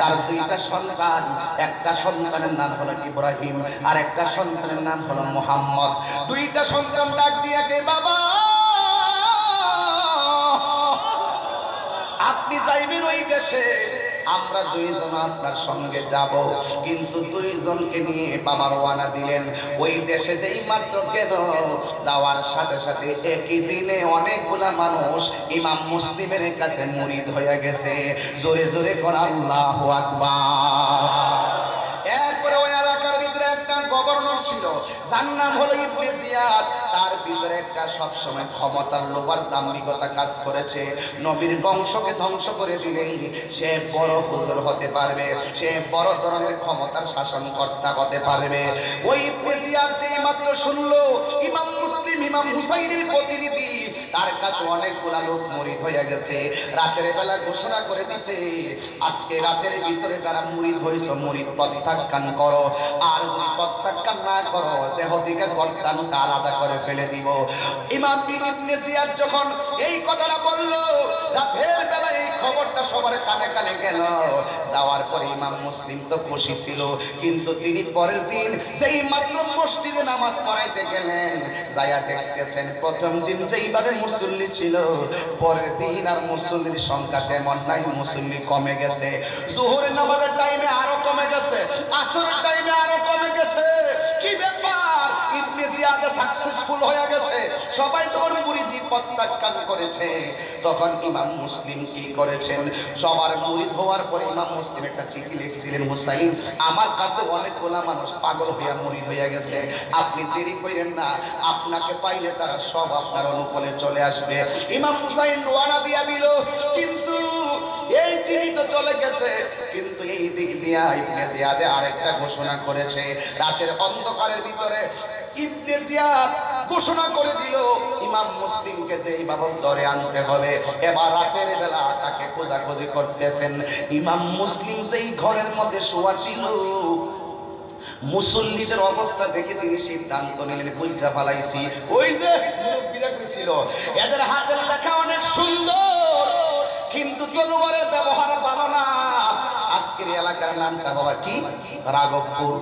তার দুইটা সন্তান, একটা সন্তানের নাম হলো ইব্রাহিম আর একটা সন্তানের নাম হলো মোহাম্মদ। দুইটা সন্তান ডাক দিয়ে বাবা! আপনি যাইবেন ওই দেশে। আমরা দুইজন আপনার সঙ্গে যাব। কিন্তু দুইজনকে নিয়ে বাবা ওয়ানা দিলেন। ওই দেশে যেই মাত্র গেল, যাওয়ার সাথে সাথে একই দিনে অনেকগুলা মানুষ ইমাম মুসলিমের কাছে মুরিদ হয়ে গেছে। জোরে জোরে কর আল্লাহ আকবার। ছিল। নাম হলো ইবনে জিয়াদ। তার ভিতরে একটা সব সময় ক্ষমতার লোভার দাম্ভিকতা কাজ করেছে। নবীর বংশকে ধ্বংস করে দিলেই সে বড় হুজুর হতে পারবে। সে বড় ধরনের ক্ষমতার শাসনকর্তা হতে পারবে। ওই ইবনে জিয়াদ যেই মাত্র শুনলো, ইমাম মুসলিম, ইমাম হুসাইনের প্রতিনিধি, তার কাছে অনেকগুলা লোক মরিদ হয়ে গেছে। রাতের বেলা ঘোষণা করে দিছে, আজকে রাতের ভিতরে যারা মুরিদ হয়েছ, মুরিদ প্রত্যাখ্যান করো। আর যদি প্রত্যাখ্যান না করো দেহ করে ফেলে দিব। ইমাম ইবনে জিয়াদ যখন এই কথাটা বলল, রাতের বেলা এই খবরটা সবার কানে কানে গেল। যাওয়ার পরে ইমাম মুসলিম তো খুশি ছিল, কিন্তু তিনি পরের দিন যেই মাত্র মসজিদে নামাজ পড়াইতে গেলেন দেখতেছেন প্রথম দিন যেইভাবে মুসল্লি ছিল, পরের দিন আর মুসল্লির সংখ্যা তেমন নাই, মুসল্লি কমে গেছে। জোহরের নামাজের টাইমে আরও কমে গেছে, আসরের টাইমে আরও কমে গেছে। কি ব্যাপার? ইবনে জিয়াদ সাকসেসফুল হয়ে গেছে। সবাই যখন মুরিদি প্রত্যাখ্যান করেছে, তখন ইমাম মুসলিম কি করেছেন? সবার মুরিদ হওয়ার ইমাম মুসলিম একটা চিঠি লিখছিলেন, হুসাইন, আমার কাছে মানুষ পাগল হইয়া মুরিদ হইয়া গেছে। আপনি দেরি করেন না, আপনাকে পাইলে তারা সব আপনার অনুকূলে চলে আসবে। ইমাম হুসাইন রোয়ানা দিয়া দিল, কিন্তু এই চিঠি তো চলে গেছে। কিন্তু এই দিক দিয়া ইবনে জিয়াদে আরেকটা ঘোষণা করেছে, রাতের অন্ধকারের ভিতরে ইবনে জিয়াদ ঘোষণা করে দিল, ইমাম মুসলিমকে যে বাবদ ধরে আনতে হবে। এবার রাতের বেলা তাকে খোঁজাখুঁজি করতেছেন। ইমাম মুসলিম যেই ঘরের মধ্যে শোয়া ছিল, মুসল্লিদের অবস্থা দেখে তিনি সিদ্ধান্ত নিলেন বইটা ফালাইছি ওই যে কইছিল, এদের হাতের লেখা অনেক সুন্দর, কিন্তু তলোয়ারের ব্যবহার ভালো না। আজকের এলাকার নামটা বাবা কি? রাঘবপুর।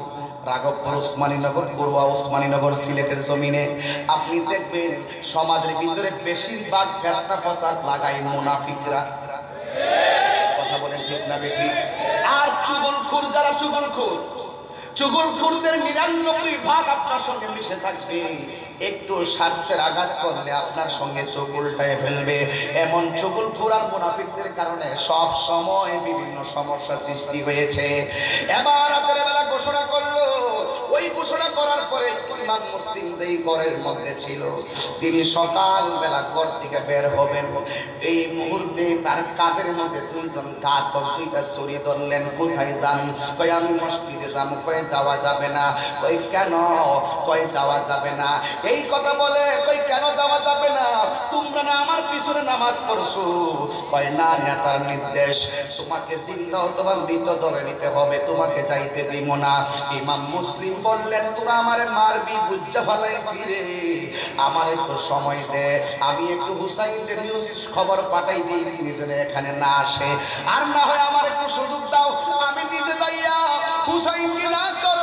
রাঘবপুর ওসমানীনগর, পড়ুয়া ওসমানীনগর সিলেটের জমিনে। আপনি দেখবেন সমাজের ভিতরে বেশিরভাগ ফেতনা ফসাদ লাগায় মুনাফিকরা। কথা বলেন ঠিক না বেঠিক আর চুগলখোর, যারা চুগলখোর চুগলখোরদের নিরানব্বই ভাগ আপনার সঙ্গে মিশে থাকবে। একটু স্বার্থের আঘাত করলে আপনার সঙ্গে চোখ ফেলবে। এমন চুগুল খুরার মুনাফিকদের কারণে সব সময় বিভিন্ন সমস্যা সৃষ্টি হয়েছে। এবার রাতের বেলা ঘোষণা করল ওই ঘোষণা করার পরে ইমাম মুসলিম যেই ঘরের মধ্যে ছিল, তিনি সকাল বেলা ঘর থেকে বের হবেন। এই মুহূর্তে তার কাদের মধ্যে দুইজন ঘাতক দুইটা ছড়ি ধরলেন, কোথায় যান? কই আমি মসজিদে যাব, কয়ে, যাওয়া যাবে না। কই কেন? কই যাওয়া যাবে না। এই কথা বলে কই কেন যাওয়া যাবে না? তোমরা না আমার পিছনে নামাজ পড়ছো? কয়, না নেতার নির্দেশ। তোমাকে জিন্দা অথবা মৃত ধরে নিতে হবে, তোমাকে যাইতে দিব না। ইমাম মুসলিম বললেন, তোরা আমারে মারবি, বুঝা ফালাইছি রে। আমার একটু সময় দে, আমি একটু হুসাইনদের নিউজ খবর পাঠাই দিই যেন এখানে না আসে। আর না হয় আমার একটু সুযোগ দাও, আমি নিজে যাইয়া হুসাইনকে না করব।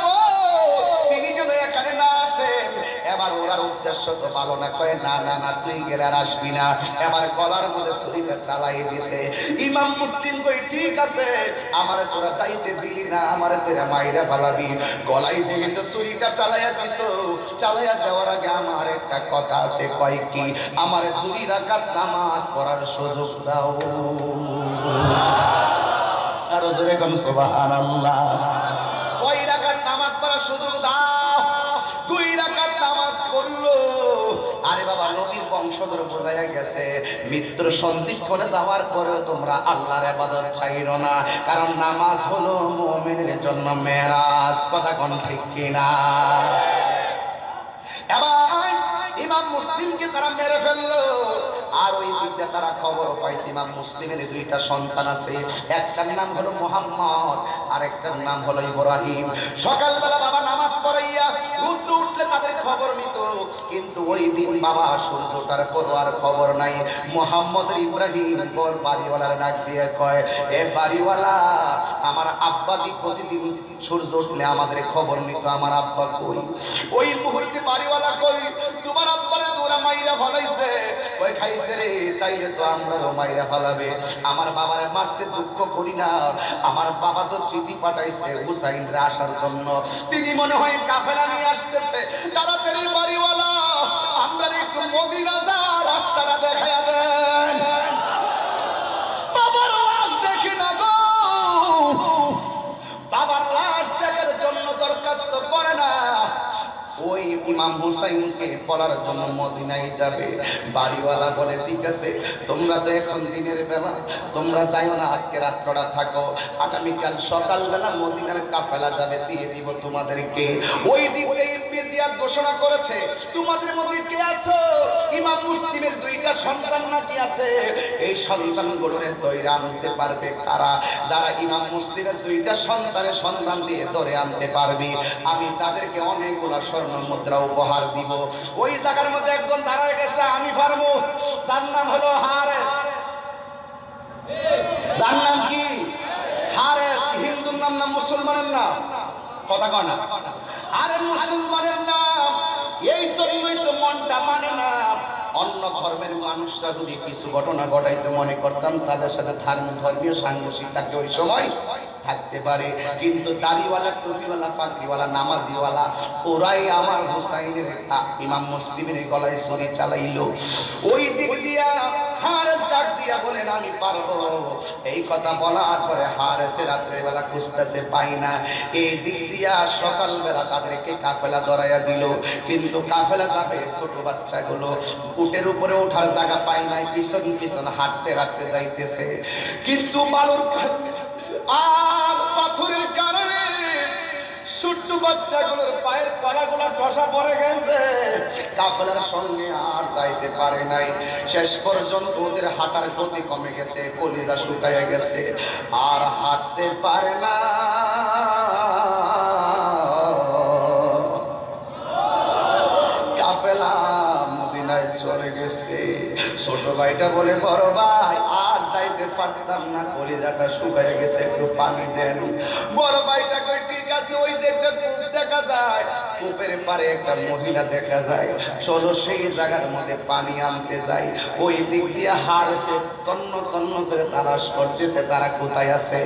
উদ্দেশ্য তো ভালো না। কয়ে না না না তুই গেলে আর আসবি না। এবার গলার মধ্যে ছুরিটা চালাই দিছে। ইমাম মুসলিম কই ঠিক আছে। আমারে তোরা চাইতে দিলি না আমারে তোরা মাইরা ফালাবি। গলায় যেহেতু ছুরিটা চালাইয়া দিছ চালাইয়া দেওয়ার আগে আমার একটা কথা আছে কয় কি? আমারে দুই রাকাত নামাজ পড়ার সুযোগ দাও। আরও জোরে কোন সুবহানাল্লাহ। কয় রাকাত নামাজ পড়ার সুযোগ দাও? দুই রাকাত পড়ল আরে বাবা, নবীর বংশধর বোঝাইয়া গেছে মৃত্যুর সন্ধিক্ষণে যাওয়ার পরেও তোমরা আল্লাহর আবাদত চাইরো না, কারণ নামাজ হলো মুমিনের জন্য মেরাজ। কথা কোন ঠিক কিনা? এবার ইমাম মুসলিমকে তারা মেরে ফেলল। আর ওই দিকটা তারা খবর পাইছে, ইমাম মুসলিমের দুইটা সন্তান আছে। একটার নাম হলো মোহাম্মদ আর একটার নাম হলো ইব্রাহিম। সকালবেলা বাবা নামাজ পড়াইয়া রুদ্র উঠলে তাদের খবর নিত, কিন্তু ওই দিন বাবা সূর্য ওঠার পরও আর খবর নাই। মোহাম্মদ ইব্রাহিম গোর বাড়িওয়ালার ডাক দিয়ে কয়, এ বাড়িওয়ালা, আমার আব্বা দি প্রতিদিন সূর্য উঠলে আমাদের খবর নিত? আমার আব্বা কই? ওই মুহূর্তে বাড়িওয়ালা কই, তোমার আব্বারে তোরা মাইরা ফলাইছে। ওই খাইছে রে, তাইলে তো আমরাও মাইরা ফলাবে। আমার বাবারে মারছে, দুঃখ করি না। আমার বাবা তো চিঠি পাঠাইছে হুসাইনরা আসার জন্য। তিনি মনে হয় কাফেলা নিয়ে আসতেছে। তাড়াতাড়ি বাড়িওয়ালা, আমরা একটু মদিনা যা রাস্তাটা দেন। দেখি না গো। বাবার লাশ দেখার জন্য দরখাস্ত করে না। ওই ইমাম হুসাইনকে বলার জন্য মদিনায় যাবে। বাড়িওয়ালা বলে, ঠিক আছে, তোমরা তো এখন দিনের বেলা, তোমরা না, আজকে রাত্রটা থাকো। আগামীকাল সকালবেলা মদিনার কাফেলা যাবে, দিয়ে দিব তোমাদেরকে। ওই দিকে ঘোষণা করেছে, তোমাদের মধ্যে কে আছো? ইমাম মুসলিমের দুইটা সন্তান নাকি আছে? এই সন্তানগুলোরে তৈরি আনতে পারবে কারা? যারা ইমাম মুসলিমের দুইটা সন্তানের সন্তান দিয়ে ধরে আনতে পারবে। আমি তাদেরকে অনেকগুলা স্বর্ণ মুদ্রা উপহার দিব। ওই জায়গার মধ্যে একজন দাঁড়ায় গেছে, আমি পারব। তার নাম হলো হারেস। যার নাম কি? হারেস। হিন্দুর নাম না, মুসলমানের নাম? কথা কয় না। আরে মুসলমানের নাম, এই জন্যই তো মনটা মানে না। অন্য ধর্মের মানুষরা যদি কিছু ঘটনা ঘটাইতে মনে করতাম, তাদের সাথে ধর্ম, ধর্মীয় সাংঘর্ষিক থাকে ওই সময়। থাকতে পারে। কিন্তু দাড়িওয়ালা, টুপিওয়ালা ফাঁকরিওয়ালা নামাজিওয়ালা, ওরাই আমার হুসাইনের ইমাম মুসলিমের গলায় ছুরি চালাইলো। ওই দিক দিয়া হারেস ডাক দিয়া বলেন, আমি পারব এই কথা বলার পরে হারেসে রাত্রে বেলা খুঁজতেছে পাই না। এই দিক দিয়া সকালবেলা তাদেরকে কাফেলা ধরাইয়া দিল। কিন্তু কাফেলা যাবে ছোট বাচ্চাগুলো, উটের উপরে ওঠার জায়গা পায় নাই, পিছন পিছন হাঁটতে হাঁটতে যাইতেছে। কিন্তু বালুর আর পাথরের কারণে ছোট্ট বাচ্চাগুলোর পায়ের তলাগুলা ঠসা পড়ে গেছে। কাফেলার সঙ্গে আর যাইতে পারে নাই। শেষ পর্যন্ত ওদের হাঁটার গতি কমে গেছে, কলিজা শুকাইয়া গেছে। আর হাঁটতে পারে না। কাফেলা মদিনায় চলে গেছে। ছোট ভাইটা বলে, বড় ভাই, আর যাইতে পারতাম না, কলিজাটা শুকায় গেছে, একটু পানি দেন। বড় ভাইটা কই ঠিক আছে, ওই যে একটা কূপ দেখা যায়। কূপের পারে একটা মহিলা দেখা যায়। চলো সেই জায়গার মধ্যে পানি আনতে যাই। ওই দিক দিয়ে হারছে, তন্ন তন্ন করে তালাশ করতেছে, তারা কোথায় আছে?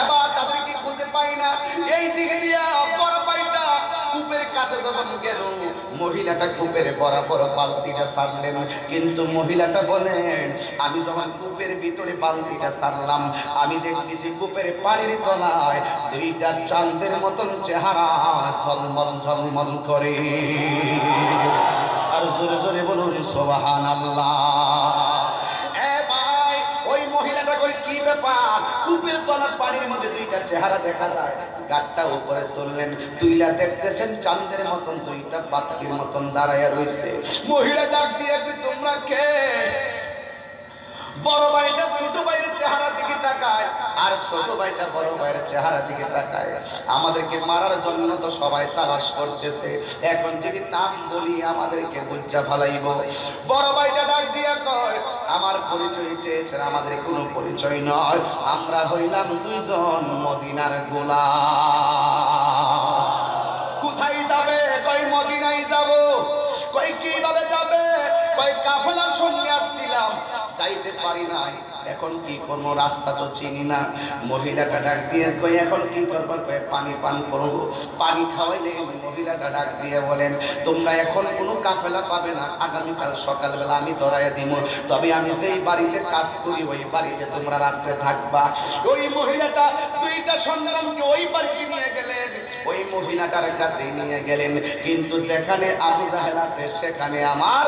এবার তাদেরকে খুঁজে পাই না। এই দিক দিয়ে বড় কূপের কাছে যখন গেল মহিলাটা কূপের বরাবর বালতিটা সারলেন। কিন্তু মহিলাটা বলেন, আমি যখন কূপের ভিতরে বালতিটা সারলাম, আমি দেখতেছি কূপের পানির তলায় দুইটা চাঁদের মতন চেহারা ঝলমল ঝলমল করে। আর জোরে জোরে বলুন সোবাহান আল্লাহ ব্যাপার কূপের পানির মধ্যে দুইটা চেহারা দেখা যায়। গাটটা উপরে তুললেন তুইলা দেখতেছেন, চাঁদের মতন দুইটা বাতির মতন দাঁড়াইয়া রইছে মহিলা ডাক দিয়ে তোমরা কে? বড় ভাইটা ছোট ভাইয়ের চেহারা দিকে তাকায়, আর ছোট ভাইটা বড় ভাইয়ের চেহারা দিকে তাকায়। আমাদেরকে মারার জন্য তো সবাই তালাশ করতেছে। এখন যদি নাম বলি, আমাদেরকে বুঝা ফেলাইব। বড় ভাইটা ডাক দিয়া কয়, আমার পরিচয় চেয়েছেন, আমাদের কোনো পরিচয় নয়। আমরা হইলাম দুইজন মদিনার গোলা কোথায় যাবে? কই মদিনায় যাব। কই কীভাবে যাবে? কই কাফেলার সঙ্গে আসছিলাম। যাইতে পারি নাই। এখন কি করব রাস্তা তো চিনি না। মহিলাটা ডাক দিয়ে কই, এখন কি করব? কই, পানি পান করব। পানি খাওয়াইলে মহিলাটা ডাক দিয়ে বলেন, তোমরা এখন কোনো কাফেলা পাবে না। আগামীকাল সকালবেলা আমি ধরাইয়া দিব। তবে আমি যেই বাড়িতে কাজ করি, ওই বাড়িতে তোমরা রাত্রে থাকবা। ওই মহিলাটা দুইটা সন্তানকে ওই বাড়িতে নিয়ে গেলেন। ওই মহিলাটার কাছে নিয়ে গেলেন। কিন্তু যেখানে আবু জাহেল আছে, সেখানে আমার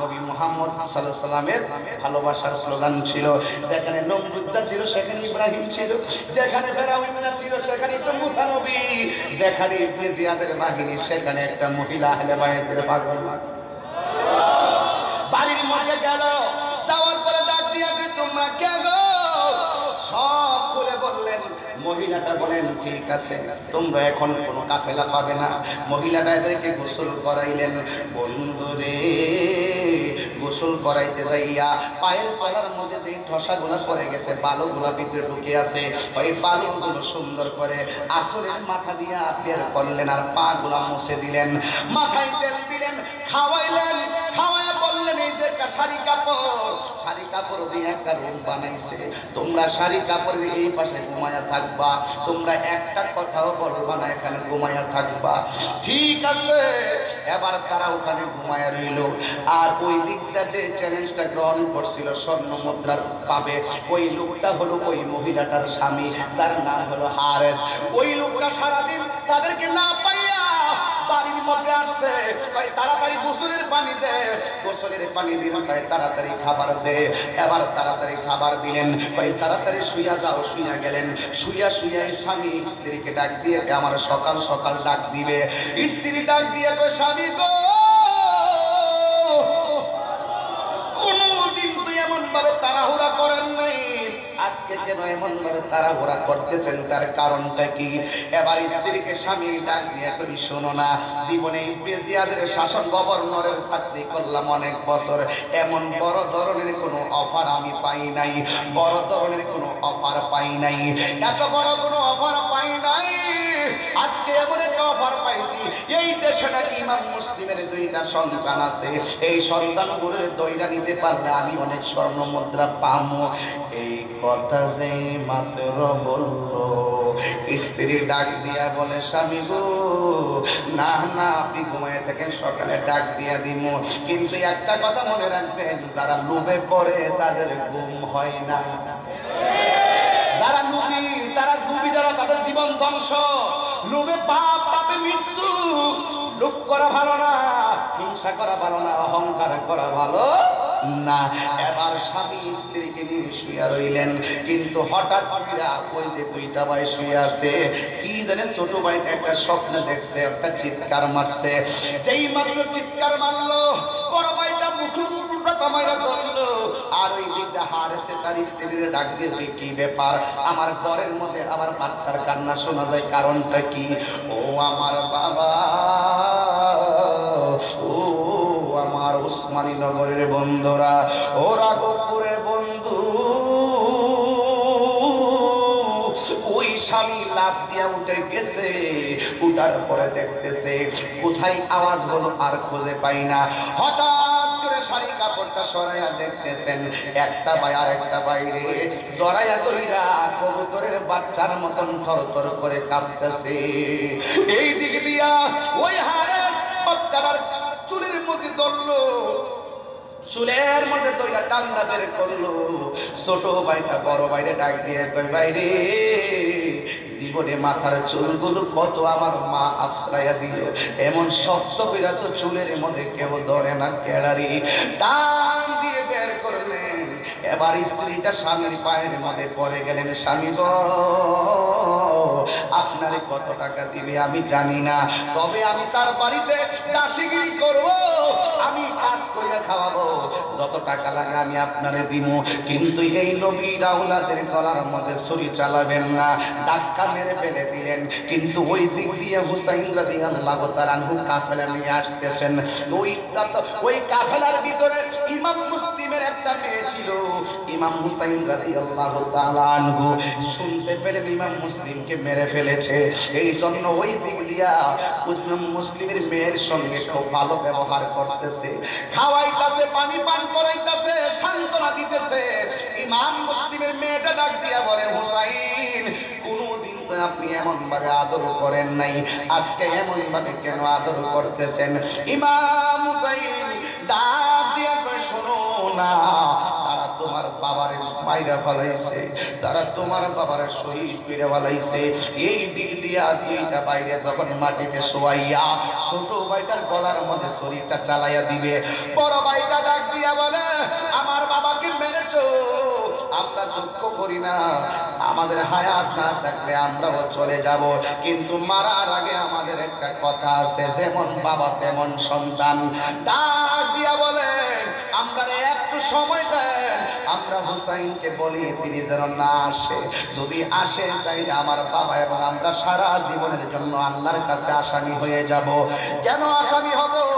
নবী মোহাম্মদ সাল্লামের ভালোবাসার স্লোগান ছিল যেখানে নমরুদ্দা ছিল, সেখানে ইব্রাহিম ছিল, যেখানে ফেরাউন্না ছিল, সেখানে তো মুসা নবী। যেখানে ইবনে জিয়াদের বাহিনী, সেখানে একটা মহিলা আহলে বায়াতের পাগল। বাড়ির মধ্যে গেল যাওয়ার পরে ডাক দিয়ে তোমরা কেন মহিলাটা বলেন ঠিক আছে তোমরা এখন কোনো কাফেলা পাবে না। মহিলাটা এদেরকে গোসল করাইলেন। বন্ধুরে গোসল করাইতে যাইয়া পায়ের তলার মধ্যে যে ঠসাগুলা পড়ে গেছে বালুগুলা ভিতরে ঢুকে আছে ওই বালুগুলো সুন্দর করে আসরের মাথা দিয়া বের করলেন আর পা গুলা মুছে দিলেন। মাথায় তেল দিলেন খাওয়াইলেন খাওয়াইয়া বললেন এই যে শাড়ি কাপড় শাড়ি কাপড় দিয়ে একটা রুম বানাইছে। তোমরা শাড়ি কাপড় এই পাশে ঘুমায়া থাকবা। তোমরা একটা কথাও বলবা না, এখানে ঘুমায়া থাকবা। ঠিক আছে, এবার তারা ওখানে ঘুমায়া রইল। আর ওই দিকটা যে চ্যালেঞ্জটা গ্রহণ করছিল, স্বর্ণ মুদ্রার পাবে ওই লোকটা হলো ওই মহিলাটার স্বামী, তার নাম হলো হারেস। ওই লোকটা সারাদিন তাদেরকে না পাইয়া বাড়ির মধ্যে আসছে তাড়াতাড়ি গোসলের পানি দে, গোসলের পানি দিন তাড়াতাড়ি খাবার দে। এবার তাড়াতাড়ি খাবার দিলেন তাড়াতাড়ি শুইয়া যাও, শুইয়া গেলেন। শুইয়া শুইয়া স্বামী স্ত্রীকে ডাক দিয়ে আমার সকাল সকাল ডাক দিবে। স্ত্রী ডাক দিয়ে কয়, স্বামী গো, কোনদিন তো এমন ভাবে তাড়াহুড়া করেন নাই। আজকে কেন এমন ভাবে তাড়াহুড়া করতেছেন, তার কারণটা কি? এবার স্ত্রীকে স্বামী ডাক দিয়ে তুমি শোনো না। জীবনে ইংরেজিয়াদের শাসন গভর্নরের চাকরি করলাম অনেক বছর। এমন বড় ধরনের কোনো অফার আমি পাই নাই। বড় ধরনের কোনো অফার পাই নাই। এত বড় কোনো অফার পাই নাই। আজকে এমন একটা অফার পাইছি এই দেশে নাকি ইমাম মুসলিমের দুইটা সন্তান আছে। এই সন্তানগুলোর দইটা নিতে পারলে আমি অনেক স্বর্ণ মুদ্রা পাবো এই কথা যে মাত্র বলল স্ত্রী ডাক দিয়া বলে, স্বামী গো, না না, আপনি ঘুমায় থাকেন, সকালে ডাক দিয়া দিব। কিন্তু একটা কথা মনে রাখবেন, যারা লোভে পড়ে, তাদের ঘুম হয় না। যারা লুবি তারা লুবি যারা, তাদের জীবন ধ্বংস। লোভে পাপ, পাপে মৃত্যু, লোভ করা ভালো না, হিংসা করা ভালো না, অহংকার করা ভালো না। এবার স্বামী স্ত্রীকে নিয়ে শুয়ে রইলেন। কিন্তু হঠাৎ ওই যে দুইটা ভাই শুয়ে আছে, কি জানে ছোট ভাই একটা স্বপ্ন দেখছে, একটা চিৎকার মারছে। যেই মাত্র চিৎকার বড় ভাইটা আমার ঘরের মধ্যে আবার বাচ্চার কান্না শোনা যায়, কারণটা কি? ও আমার বাবা, ও আমার ওসমানী নগরের বন্ধুরা ও রাঘবপুরের বন্ধু। ওই স্বামী লাভ দিয়া উঠে গেছে, উঠার পরে দেখতেছে, কোথায় আওয়াজ হলো আর খুঁজে পাই না। হঠাৎ কাপড়টা সরাইয়া দেখতেছেন, একটা বাইরে কবুতরের বাচ্চার মতন করে কাঁপতেছে। এই দিক দিয়া ওই হারে চুলের মধ্যে ধরলো। চুলের মধ্যে তৈরা টান্দা বের করল। ছোট ভাইটা বড় বাইরে ডাক দিয়ে কই বাইরে জীবনে মাথার চুলগুলো কত আমার মা আশ্রয়া দিল। এমন শক্ত বিরাত চুলের মধ্যে কেউ ধরে না কেড়ারি। টান দিয়ে বের করলেন। এবার স্ত্রীটা স্বামীর পায়ের মধ্যে পড়ে গেলেন, স্বামী গো, আপনারে কত টাকা দিবে আমি জানি না। তবে আমি তার বাড়িতে দাসিগিরি করব, আমি কাজ করে খাওয়াবো। যত টাকা লাগে আমি আপনারে দিব কিন্তু এই নবী রাউলাদের গলার মধ্যে ছুরি চালাবেন না, ধাক্কা মেরে ফেলে দিলেন। কিন্তু ওই দিক দিয়ে হুসাইন রাদি আল্লাহ তাআলাহু কাফেলা নিয়ে আসতেছেন। ওই ওই কাফেলার ভিতরে ইমাম মুসলিমের একটা মেয়ে ছিল ইমাম হুসাইন শুনতে পেলেন ইমাম মুসলিমকে মেরে ফেলেছে। এই জন্য ওই দিক দিয়া মুসলিমের মেয়ের সঙ্গে খুব ভালো ব্যবহার করতেছে। খাওয়াইতাছে, পানি পান করাইতাছে, সান্ত্বনা দিতেছে। ইমাম মুসলিমের মেয়েটা ডাক দিয়া হুসাইন, কোনদিন তো আপনি এমন ভাবে আদর করেন নাই। আজকে এমন ভাবে কেন আদর করতেছেন? ইমাম হুসাইন ডাক দিয়া শোনো না। তারা তোমার বাবারে মাইরা ফেলাইছে, তারা তোমার বাবারে শহীদ করে ফেলাইছে। এই দিক দিয়া দুইটা বাইরে যখন মাটিতে শোয়াইয়া ছোট ভাইটার গলার মধ্যে শরীরটা চালাইয়া দিবে, বড় ভাইটা ডাক দিয়া বলে, আমার বাবাকে মেরেছো। আমরা দুঃখ করি না। আমাদের হায়াত না থাকলে আমরাও চলে যাব। কিন্তু মারার আগে আমাদের একটা কথা আছে, যেমন বাবা তেমন সন্তান। ডাক দিয়া বলেন আমরা একটু সময় দেন। আমরা হুসাইনকে বলি, তিনি যেন না আসে। যদি আসে তাই আমার বাবা এবং আমরা সারা জীবনের জন্য আল্লাহর কাছে আসামি হয়ে যাব। কেন আসামি হব?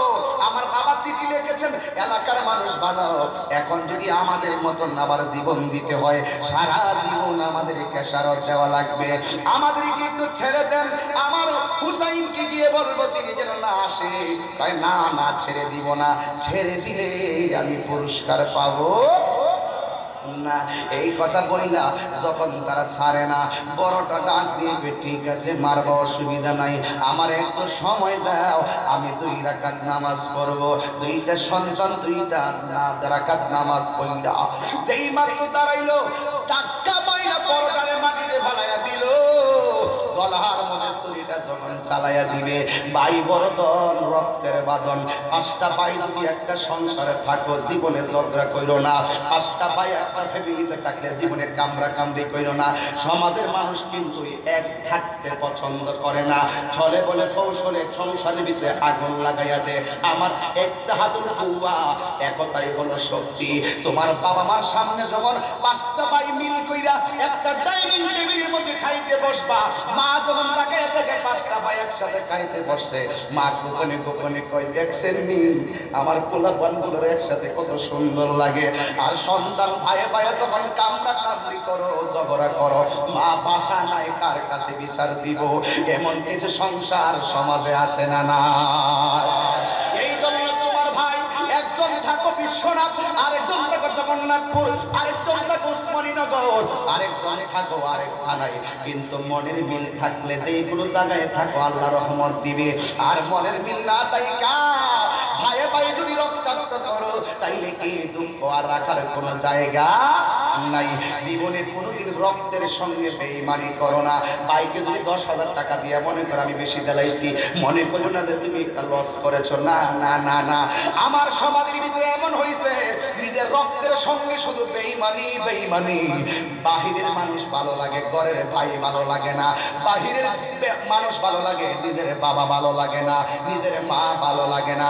লিখেছেন এলাকার মানুষ বানাও। এখন যদি আমাদের মতন আবার জীবন দিতে হয়, সারা জীবন আমাদের কেশারত দেওয়া লাগবে। আমাদেরকে একটু ছেড়ে দেন। আমার হুসাইনকে গিয়ে বলব, তিনি যেন না আসে। তাই না না, ছেড়ে দিব না। ছেড়ে দিলে আমি পুরস্কার পাবো। না। এই কথা না যখন তারা ছাড়ে না, বড়টা ডাক দিবে ঠিক আছে, মারবা, অসুবিধা নাই। আমার একটু সময় দাও, আমি দুই রাকাত নামাজ পড়ব। দুইটা সন্তান, দুইটা না রাকাত নামাজ পড়া যেই মাত্র দাঁড়াইলো টাক্কা পাইলা পরকারে মাটিতে ফালাইয়া দিল। যখন চালাইয়া দিবে, ভাই রক্তের পাঁচটা ভাই একটা সংসারে থাকো, জীবনে ঝগড়া কইরো না। পাঁচটা ভাই একটা ফ্যামিলিতে থাকলে জীবনে কামড়া কামড়ি কইরো না। সমাজের মানুষ কিন্তু এক থাকতে পছন্দ করে না। ছলে বলে কৌশলে সংসারের ভিতরে আগুন লাগাইয়া দে। আমার একতাই হলো শক্তি। তোমার বাবা মার সামনে যখন পাঁচটা ভাই মিল কইরা একটা ডাইনিং টেবিলের মধ্যে খাইতে বসবা, মা যখন লাগাইয়া দেখে পাঁচটা ভাই একসাথে খাইতে বসছে, মা গোপনে গোপনে কয়, দেখছেন নি? আমার পোলা পানগুলোর একসাথে কত সুন্দর লাগে। আর সন্তান ভাইয়ে বিচার দিব? এমন কিছু সংসার সমাজে আছে না না এই জন্য তোমার ভাই একজন থাকো বিশ্বনাথ, আরেকজন থাকো জগন্নাথপুর, আরেকজন থাকো উসমানীনগর, আরেকজন থাকো আরেক থানায়। কিন্তু মনের মিল থাকলে যেগুলো জায়গায় থাকো, আল্লাহ রহমত দিবে। আর মনের মিল না তাই কা ভাইয়ে ভাইয়ে যদি রক্তাক্ত করো তাইলে কি দুঃখ আর রাখার কোনো জায়গা নাই? জীবনে কোনোদিন রক্তের সঙ্গে বেইমানি করো না। বাইকে যদি দশ হাজার টাকা দিয়ে মনে করো আমি বেশি দেলাইছি, মনে করো না যে তুমি একটা লস করেছ। না না না না। আমার সমাজের ভিতরে এমন হয়েছে নিজের রক্তের সঙ্গে শুধু বেইমানি বেইমানি। বাহিরের মানুষ ভালো লাগে, ঘরের ভাই ভালো লাগে না। বাহিরের মানুষ ভালো লাগে, নিজের বাবা ভালো লাগে না, নিজের মা ভালো লাগে না।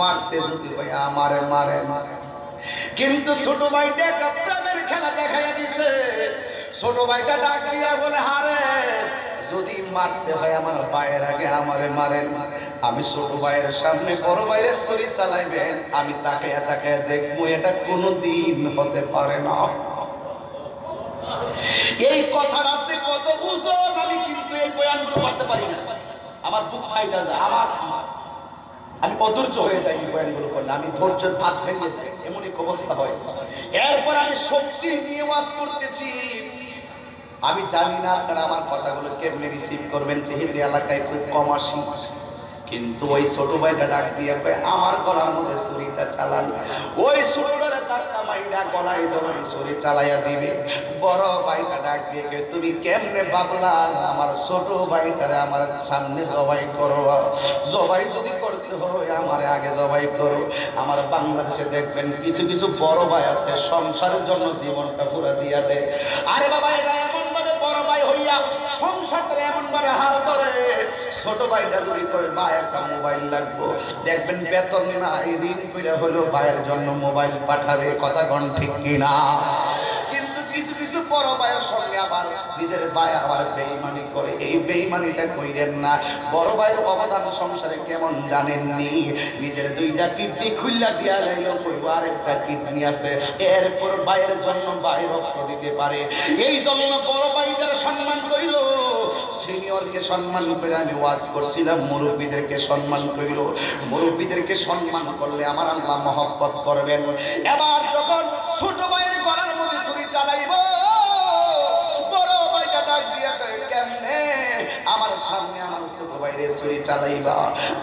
মারতে যদি হয়, আমারে মারে মারে। কিন্তু ছোট ভাইটা একটা প্রেমের খেলা দেখাইয়া দিছে। ছোট ভাইটা ডাক দিয়া বলে হারে যদি মারতে হয় আমার ভাইয়ের আগে আমারে মারেন। আমি ছোট ভাইয়ের সামনে বড় ভাইয়ের ছড়ি চালাইবেন আমি তাকে তাকে দেখব, এটা কোনো দিন হতে পারে না। এই কথাটা সে কত বুঝো আমি কিন্তু এই বয়ানগুলো করতে পারি না। আমার বুক ফাইটা যায় আমার আমি অধৈর্য হয়ে যাই বয়ানগুলো করলে। আমি ধৈর্যের ভাত ভেঙে যাই এমন এক অবস্থা হয়। এরপর আমি শক্তি নিয়ে ওয়াজ করতেছি। আমি জানি না আপনারা আমার কথাগুলো কেমনে রিসিভ করবেন। যেহেতু এলাকায় খুব কম আসি। কিন্তু ওই ছোট ভাইটা ডাক দিয়ে কয়, আমার গলার মধ্যে ছুরিটা চালান। ওই চালাইয়া দিবে, বড় ভাইটা ডাক তুমি কেমনে আমার ছোট আমার সামনে জবাই করো। জবাই যদি হয়, আমার আগে জবাই করো। আমার বাংলাদেশে দেখবেন কিছু কিছু বড় ভাই আছে, সংসারের জন্য জীবনটা পুরা দিয়া দেয়। আরে বাবা, এরা বড় ভাই হইয়া সংসারটা এমন ভাবে হাল ধরে ছোট ভাইটা যদি কয়, ভাই, একটা মোবাইল লাগবো। দেখবেন বেতন না এই দিন করে হলো ভাইয়ের জন্য মোবাইল পাঠাবে, কথা গণ ঠিক কিনা? কিছু কিছু বড় সঙ্গে আবার নিজের ভাই আবার বেইমানি করে। এই বেইমানিটা কইরেন না। বড় ভাইয়ের অবদান সংসারে কেমন জানেননি? নিজের দুইটা কিডনি খুললা দিয়া কইব কিডনি আছে। এরপর ভাইয়ের জন্য ভাই রক্ত দিতে পারে। এই জন্য বড় ভাইটার সম্মান সিনিয়রকে সম্মান করে আমি ওয়াজ করছিলাম, মুরব্বীদেরকে সম্মান কইল মুরব্বীদেরকে সম্মান করলে আমার আল্লাহ মহব্বত করবেন। এবার যখন ছোট ভাইয়ের গলার ছুরি চালাইব। সামনে আমার ছোট ভাইরে ছুরি চালাইবা।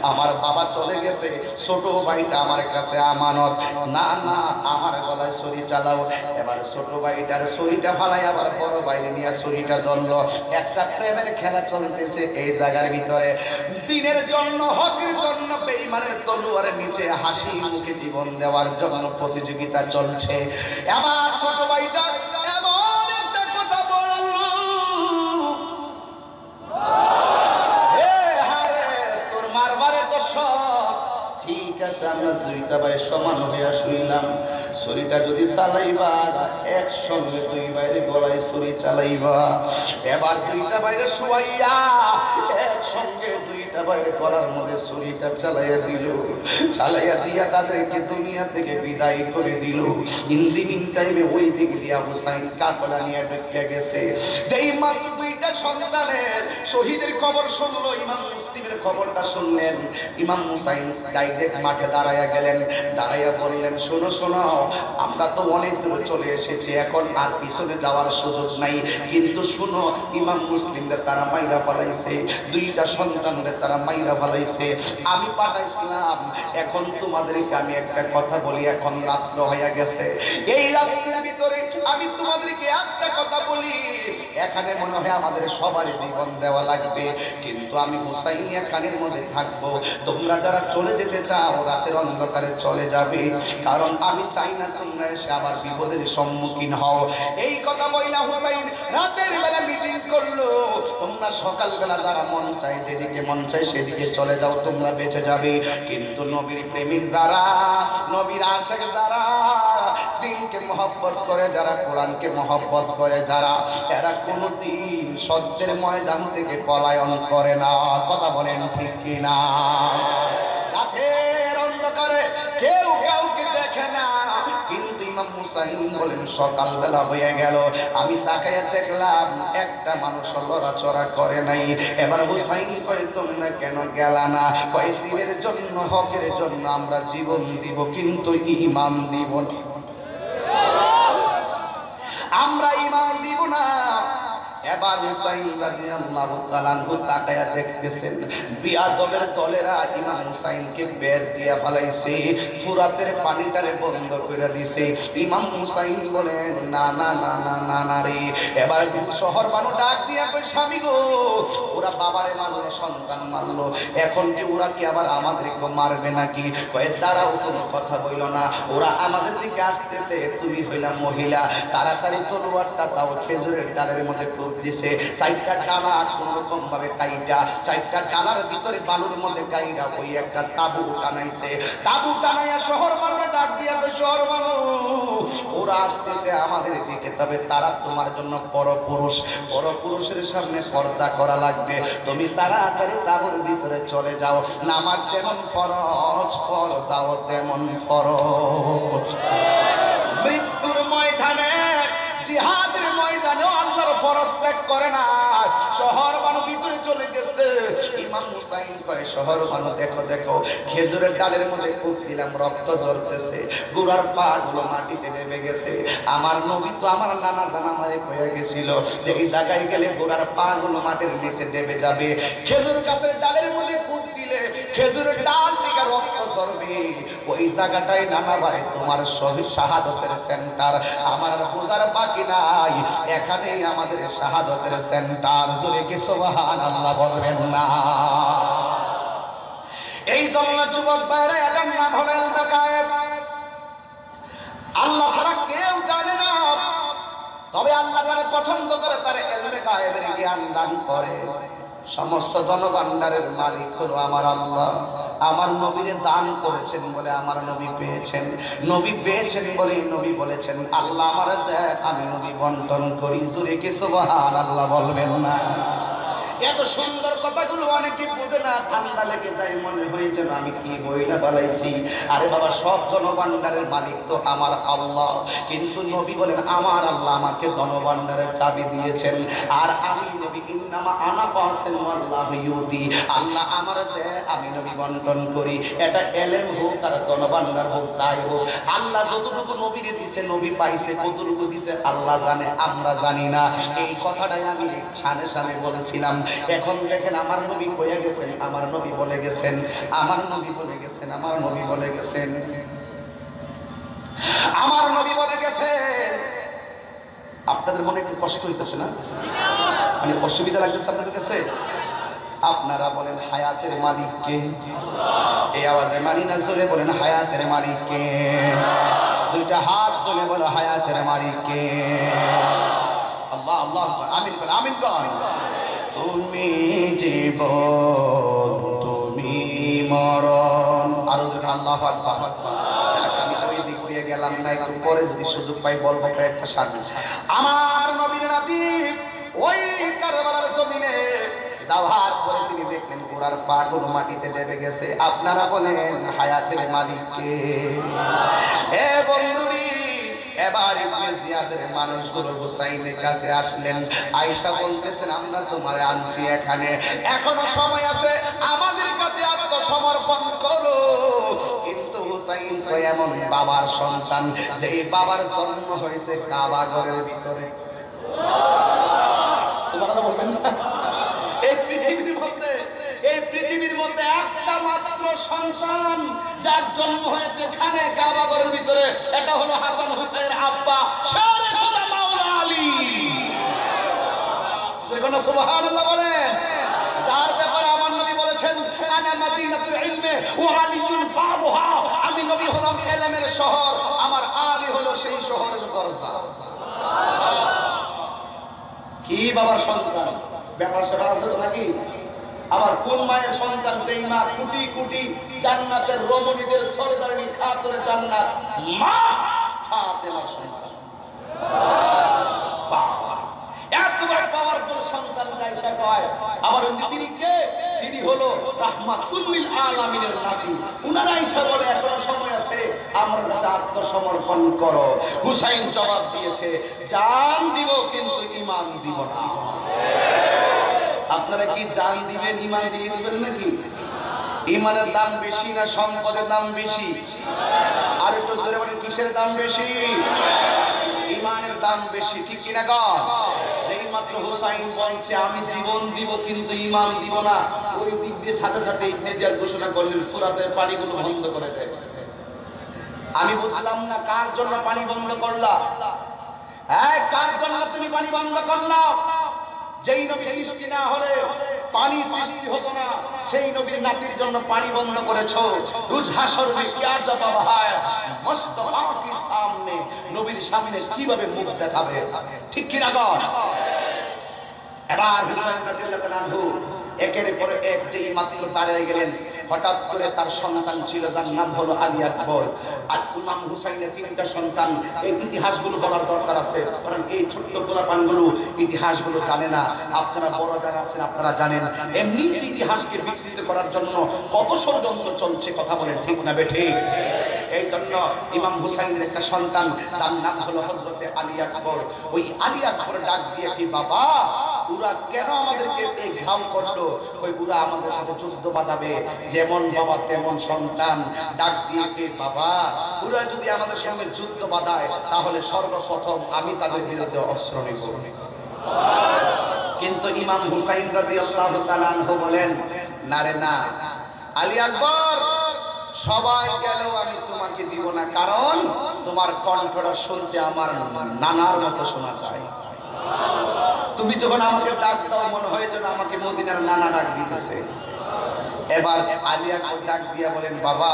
আমার বাবা চলে গেছে, ছোট ভাইটা আমার কাছে আমানত। না না, আমার গলায় ছুরি চালাও। এবার ছোট ভাইটার ছুরিটা ফালাই, আবার বড় বাইরে নিয়ে ছুরিটা ধরলো। একটা প্রেমের খেলা চলতেছে এই জায়গার ভিতরে। দিনের জন্য, হকের জন্য তলোয়ারের নিচে হাসি মুখে জীবন দেওয়ার জন্য প্রতিযোগিতা চলছে। এবার ছোট ভাইটা ঠিক আছে, আমরা দুইটা ভাই সমান হইয়া শুইলাম ছুরিটা যদি চালাইবা, একসঙ্গে দুই বাইরে গলায় ছুরি চালাইবা। এবার দুইটা বাইরে শুয়াইয়া, একসঙ্গে বাইরে গলার মধ্যে ছুরিটা চালাইয়া দিল। চালাইয়া দিয়া তাদেরকে দুনিয়া থেকে বিদায় করে দিল। মিন টাইমে ওই দিক দিয়া হুসাইন কাফলা নিয়ে গেছে। যেই মাত্র দুইটা সন্তানের শহীদের খবর শুনলো, ইমাম মুসলিমের খবরটা শুনলেন। ইমাম মুসাইন ডাইরেক্ট মাঠে দাঁড়াইয়া গেলেন। দাঁড়াইয়া বললেন, শোনো শোনো, আমরা তো অনেক দূরে চলে এসেছি, এখন আর পিছনে যাওয়ার সুযোগ নাই। কিন্তু শোনো, ইমাম মুসলিমরা তারা মাইরা ফলাইছে। দুইটা সন্তানদের তারা মাইরা ফলাইছে। আমি পাঠাইছিলাম, এখন তোমাদেরকে আমি একটা কথা বলি, এখন রাত্র হয়ে গেছে। এই রাত্রের ভিতরে আমি তোমাদেরকে একটা কথা বলি, এখানে মনে হয় আমাদের সবার জীবন দেওয়া লাগবে, কিন্তু আমি হুসাইনিয়া খানের মধ্যে থাকব। তোমরা যারা চলে যেতে চাও, রাতের অন্ধকারে চলে যাবে, কারণ আমি চাই না তোমরা এসে আবার বিপদের সম্মুখীন হও। এই কথা বইলা হুসাইন রাতের বেলা মিটিং করল। তোমরা সকালবেলা যারা মন চাই যেদিকে মন চাই সেদিকে চলে যাও, তোমরা বেঁচে যাবে। কিন্তু নবীর প্রেমিক যারা, নবীর আশেক যারা, দিনকে মহব্বত করে যারা, কোরআনকে মহব্বত করে যারা, এরা কোনোদিন সত্যের ময়দান থেকে পলায়ন করে না। কথা বলেন ঠিক কিনা? রাতের ইমাম এবার হুসাইন কয়ে, তোমরা কেন গেলা না? কয়ে দিনের জন্য, হকের জন্য আমরা জীবন দিব, কিন্তু ইমাম দিব আমরা ইমান দিব না। এবার হুসাইন রাদিয়াল্লাহু তাআলা তাকায়া দেখতেছেন, বিয়াদবের দলেরা ইমাম হুসাইনকে বের ফলাইছে ফুরাতের পানিটারে বন্ধ করে দিছে। ইমাম হুসাইন বলেন, না না না না না রে, এবার শহর মানুষ ডাক দিয়া কই স্বামী গো, ওরা বাবারে মারলো সন্তান মারলো, এখন কি ওরা কি আবার আমাদেরকে মারবে নাকি? কয়ে, দাঁড়াও, কোনো কথা বইল না, ওরা আমাদের দিকে আসতেছে, তুমি হইলা মহিলা, তাড়াতাড়ি তলোয়ারটা দাও, খেজুরের ডালের মধ্যে দিছে। চারটা ডালা কোন রকম ভাবে কাইটা, চারটা ডালার ভিতরে বালুর মধ্যে গাইরা ওই একটা তাবু টানাইছে। তাবু টানাইয়া শহর মানুষ ডাক দিয়া শহর মানুষ ওরা আসতেছে আমাদের দিকে, তবে তারা তোমার জন্য পরপুরুষ পরপুরুষের সামনে পর্দা করা লাগবে। তুমি তাড়াতাড়ি তাবুর ভিতরে চলে যাও। নামাজ যেমন ফরজ, পর্দাও তেমন ফরজ। মৃত্যুর ময়দানে, জিহাদের ময়দানে আল্লাহর ফরজ ত্যাগ করে না। শহর ভিতরে চলে গেছে। ইমাম হুসাইন কয়, শহর দেখো দেখো, খেজুরের ডালের মধ্যে কূপ দিলাম, রক্ত ঝরতেছে। গুড়ার পা গুলো মাটিতে নেমে গেছে। আমার নবী তো আমার নানা জানা মারে কয়ে গেছিল। যে জায়গায় গেলে গোড়ার পা গুলো মাটির নিচে নেমে যাবে। খেজুর গাছের ডালের মধ্যে কূপ খেজুরের ডাল থেকে রক্ত ঝরবে। ওই জায়গাটাই নানা ভাই, তোমার শহীদ শাহাদতের সেন্টার আমার বোঝার বাকি নাই। এখানেই আমাদের শাহাদতের সেন্টার জোরে কি সোহান আল্লাহ বলবেন না? এই জন্য যুবক বাইরে এটার নাম হলো আল্লাহ ছাড়া কেউ জানে না। তবে আল্লাহ যারা পছন্দ করে, তার এলমে গায়েবের জ্ঞান দান করে। সমস্ত ধনভাণ্ডারের মালিক হলো আমার আল্লাহ। আমার নবীরে দান করেছেন বলে আমার নবী পেয়েছেন। নবী পেয়েছেন বলে নবী বলেছেন, আল্লাহ আমার দেখ, আমি নবী বন্টন করি। জুড়ে কি সুবহান আল্লাহ বলবেন না? এত সুন্দর কথাগুলো অনেকে বুঝে না, ঠান্ডা লেগে যায়, মনে হয় যেন আমি কি বইটা বানাইছি। আরে বাবা, সব ধনভাণ্ডারের মালিক তো আমার আল্লাহ। কিন্তু নবী বলেন, আমার আল্লাহ আমাকে ধনভাণ্ডারের চাবি দিয়েছেন। আর আমি নবী, ইন্নামা আনা পাসেন আল্লাহ ইউতি। আল্লাহ আমার দেয় আমি নবী বন্টন করি। এটা এলেম হোক আর ধনভান্ডার হোক, যাই হোক। আল্লাহ যতটুকু নবীরে দিছে, নবী পাইছে কতটুকু দিছে, আল্লাহ জানে, আমরা জানি না। এই কথাটাই আমি সানে সানে বলেছিলাম। এখন দেখেন আমার নবী হয়ে গেছেন, আমার নবী বলে গেছেন, আমার নবী বলে গেছেন, আমার নবী বলে গেছেন। আমার নবী বলে গেছেন। আপনাদের মনে একটু কষ্ট হইতেছে না? মানে অসুবিধা লাগতেছে আপনাদের কাছে? আপনারা বলেন, হায়াতের মালিককে এই আওয়াজে মানি না, জোরে বলেন, হায়াতের মালিককে দুইটা হাত তুলে বলো, হায়াতের মালিককে আল্লাহ আল্লাহ আমিন আমিন তুমি জীবন, তুমি মরণ। আরও জোরে আল্লাহ আমি দিক দিয়ে গেলাম না, একটু পরে যদি সুযোগ পাই বলব একটা সামনে আমার নবীর নাতি ওই কারবালার জমিনে যাওয়ার পরে তিনি দেখলেন ঘোড়ার পা মাটিতে ডেবে গেছে। আপনারা বলেন হায়াতের মালিককে। এ বন্ধুরি এবার ইবনে জিয়াদের মানুষগুলো হুসাইনের কাছে আসলেন। আয়েশা বলতেছেন, আমরা তোমার আনছি এখানে। এখনও সময় আছে, আমাদের কাছে আত্মসমর্পণ করো। কিন্তু হুসাইন তো এমন বাবার সন্তান, যেই বাবার জন্ম হয়েছে কাবা ঘরের ভিতরে। সুবহানাল্লাহ বলবেন না? এই পৃথিবীর মধ্যে মধ্যে একটা মাত্র সন্তান, যার জন্ম হয়েছে খানে কাবাগরের ভিতরে। এটা হলো হাসান হোসেনের আব্বা মাওলা আলী। আমি নবী হলাম শহর, আমার আলী হলো সেই শহরের দরজা। কি বাবার সন্তান? ব্যাপার সেবার আছে নাকি? আবার কোন মায়ের সন্তান যেই মা কোটি কোটি জান্নাতের রমণীদের সরদারি খাতরে জান্নাত? মা! ফাতেমার সন্তান। সন্তান বলে, এখনও সময় আছে, আমার আত্মসমর্পণ করো। জবাব দিয়েছে, জান দিব কিন্তু ঈমান দিব না। আপনারা কি জান দিবেন, ঈমান দিয়ে দিবেন নাকি? ইমানের দাম বেশি না সম্পদের দাম বেশি? আর একটু জোরে বলেন, কিসের দাম বেশি? ইমানের দাম বেশি, ঠিক কিনা বলছে, আমি জীবন দিব কিন্তু ইমান দিব না। ওই দিক দিয়ে সাথে সাথে ঘোষণা করে দেয়। আমি বুঝলাম না, কার জন্য পানি বন্ধ করলা? হ্যাঁ কার জন্য তুমি পানি বন্ধ করলা? যেই নবী সৃষ্টি না হলে পানি সৃষ্টি হতো না। সেই নবীর নাতির জন্য পানি বন্ধ করেছ। রোজ হাসর মে কিয়া জবাব হয় মুস্তাফা কি সামনে নবীর সামনে কীভাবে মুখ দেখাবে? ঠিক কি না গো? এবার হুসাইন রাদিয়াল্লাহু তাআলা একের পর এক যেই মাত্র দাঁড়িয়ে গেলেন, হঠাৎ করে তার সন্তান ছিল যার নাম হলো আলী আকবর। আর ইমাম হুসাইনের তিনটা সন্তান, এই ইতিহাসগুলো বলার দরকার আছে। কারণ এই ছোট্ট গোলাপানগুলো ইতিহাসগুলো জানে না। আপনারা বড় যারা আছেন, আপনারা জানেন। এমনি ইতিহাসকে বিকৃত করার জন্য কত ষড়যন্ত্র চলছে কথা বলেন, ঠিক না বেঠে? এই জন্য ইমাম হুসাইনের একটা সন্তান, তার নাম হলো হজরতে আলী আকবর। ওই আলী আকবর ডাক দিয়ে কি বাবা, ওরা কেন আমাদেরকে এই ঘাম করল? ওই ওরা আমাদের সাথে যুদ্ধ বাঁধাবে। যেমন বাবা, তেমন সন্তান। ডাক দিয়ে বাবা? ওরা যদি আমাদের সঙ্গে যুদ্ধ বাঁধায়, তাহলে সর্বপ্রথম আমি তাদের বিরুদ্ধে অস্ত্র নিব। কিন্তু ইমাম হুসাইন তাআলা আনহু বলেন, না রে, না। আলী আকবর, সবাই গেলেও আমি তোমাকে দিব না। কারণ তোমার কণ্ঠটা শুনতে আমার নানার মতো শোনা যায়। তুমি যখন আমাকে ডাক দাও, মনে হয় যেন আমাকে মদিনার নানা ডাক দিতেছে। এবার আলিয়া ডাক দিয়া বলেন, বাবা,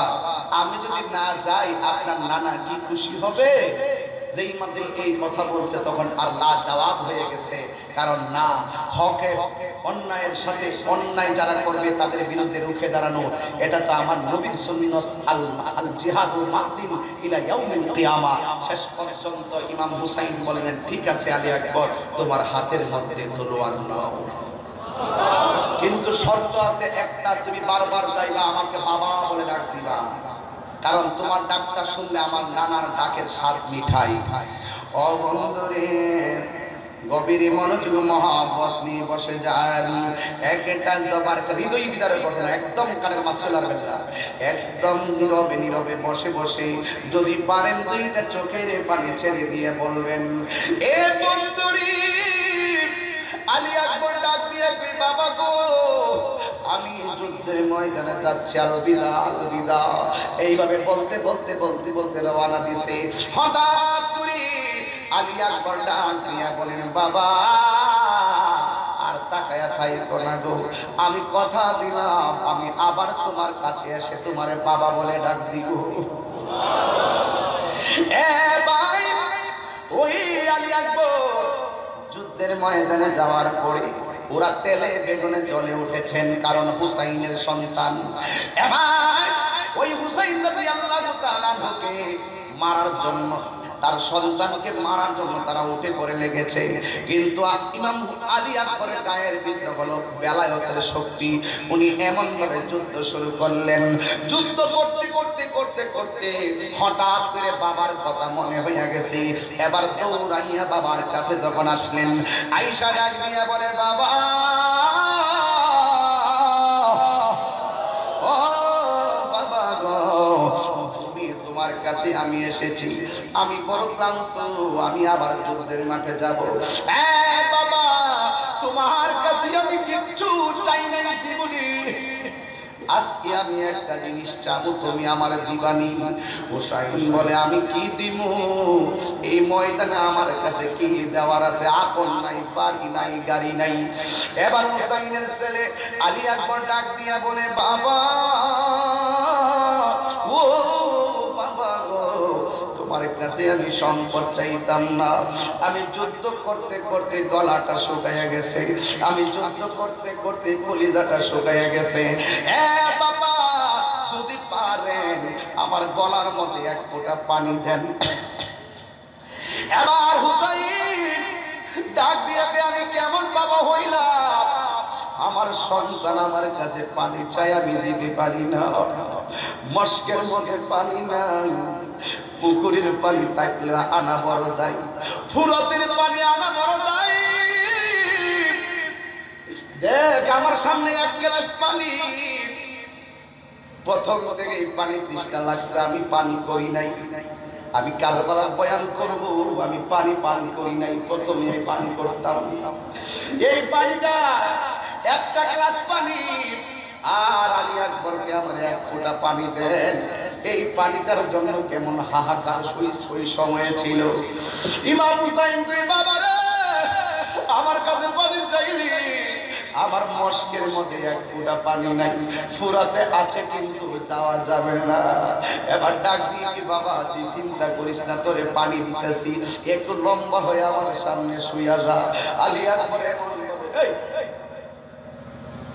আমি যদি না যাই, আপনার নানা কি খুশি হবে? যেই মাঝে এই কথা বলছে, তখন আর লা জবাব হয়ে গেছে, কারণ না হকে অন্যায়ের সাথে অন্যায় যারা করবে তাদের বিরুদ্ধে রুখে দাঁড়ানো, এটা তো আমার নবীর সুন্নত আল আল জিহাদুল মাহসিন ইলা ইয়াউমিল কিয়ামা। শেষ পর্যন্ত ইমাম হুসাইন বলেন, ঠিক আছে আলী আকবর, তোমার হাতের মধ্যে তলোয়ার নাও। কিন্তু শর্ত আছে একটা, তুমি বারবার চাইবা আমাকে বাবা বলে ডাক দিবা। কারণ তোমার ডাকটা শুনলে আমার নানার ডাকের স্বাদ মিঠাই। অবন্দরে গভীরে মনোযোগ, মহাব্বত নিয়ে বসে যান। একটা জবার হৃদয় বিদারে করবেন একদম একদম নীরবে নীরবে বসে বসে যদি পারেন দুইটা চোখের পানি ছেড়ে দিয়ে বলবেন, এ বন্ধুরি, আলী আকবর ডাক দিয়ে বাবা গো, আমি যুদ্ধের ময়দানে যাচ্ছি আলবিদা আলবিদা এইভাবে বলতে বলতে বলতে বলতে রওনা দিছে। হঠাৎ করে আলী আকবর ডাক দিয়া বলেন বাবা, আর তাকায়া থাইকো না গো। আমি কথা দিলাম, আমি আবার তোমার কাছে এসে তোমার বাবা বলে ডাক দিব। এ ভাই, ওই আলী আকবর, যুদ্ধের ময়দানে যাওয়ার পরে ওরা তেলে বেগুনে জ্বলে উঠেছেন কারণ হুসাইনের সন্তান। এবার ওই হুসাইন নবী আল্লাহ মারার জন্য তার সন্তানকে মারার জন্য তারা উঠে পড়ে লেগেছে। কিন্তু ইমাম আলী আকবরের গায়ের ভিতরে হলো বেলায়তের শক্তি। উনি এমন ভাবে যুদ্ধ শুরু করলেন। যুদ্ধ করতে করতে করতে করতে হঠাৎ করে বাবার কথা মনে হইয়া গেছে। এবার দৌড়াইয়া বাবার কাছে যখন আসলেন আইসা ডাক দিয়া বলে, বাবা! আমি এসেছি। আমি বড় ক্লান্ত, আমি আবার যুদ্ধের মাঠে যাব। বাবা, তোমার কাছে আমি কিচ্ছু চাই নাই জীবনে। আজকে আমি একটা জিনিস চাবো, তুমি আমার দিবানি। হুসাইন বলে, আমি কি দিব এই ময়দানে আমার কাছে কি দেওয়ার আছে? আপন নাই, বাড়ি নাই, গাড়ি নাই। এবার হুসাইনের ছেলে আলী আকবর ডাক দিয়া বলে, বাবা, ও তোমার কাছে আমি সম্পদ চাইতাম না। আমি যুদ্ধ করতে করতে গলাটা শুকাইয়া গেছে। আমি যুদ্ধ করতে করতে কলিজাটা শুকাইয়া গেছে। আমার গলার মধ্যে এক ফোঁটা পানি দেন। এবার হুসাইন ডাক দিয়ে আমি কেমন বাবা হইলাম? আমার সন্তান আমার কাছে পানি চাই, আমি দিতে পারি না। মস্কের মধ্যে পানি নাই। পুকুরের পানি থাকলে আনা বড় দায়। ফুরতের পানি আনা বড় দায়। দেখ, আমার সামনে এক গ্লাস পানি। প্রথম থেকে পানি তৃষ্ণা লাগছে, আমি পানি করি নাই। আমি কারবালার বয়ান করব, আমি পানি পান করি নাই, প্রথমে পানি করতাম। এই পানিটা একটা গ্লাস পানি। আর আলী আকবরকে আমার এক ফোঁটা পানি দেন। এই পানিটার জন্য কেমন হাহাকার সই সই সময় ছিল। ইমাম হুসাইন তুই বাবা রে আমার কাছে পানি চাইলি। আমার মস্কের মধ্যে এক ফোঁটা পানি নাই। ফুরাতে আছে কিন্তু যাওয়া যাবে না। এবার ডাক দিয়ে কি বাবা তুই চিন্তা করিস না তোরে পানি দিতেছি। একটু লম্বা হয়ে আমার সামনে শুইয়া যা। আলী আকবর এমন ভাবে, এই, এই,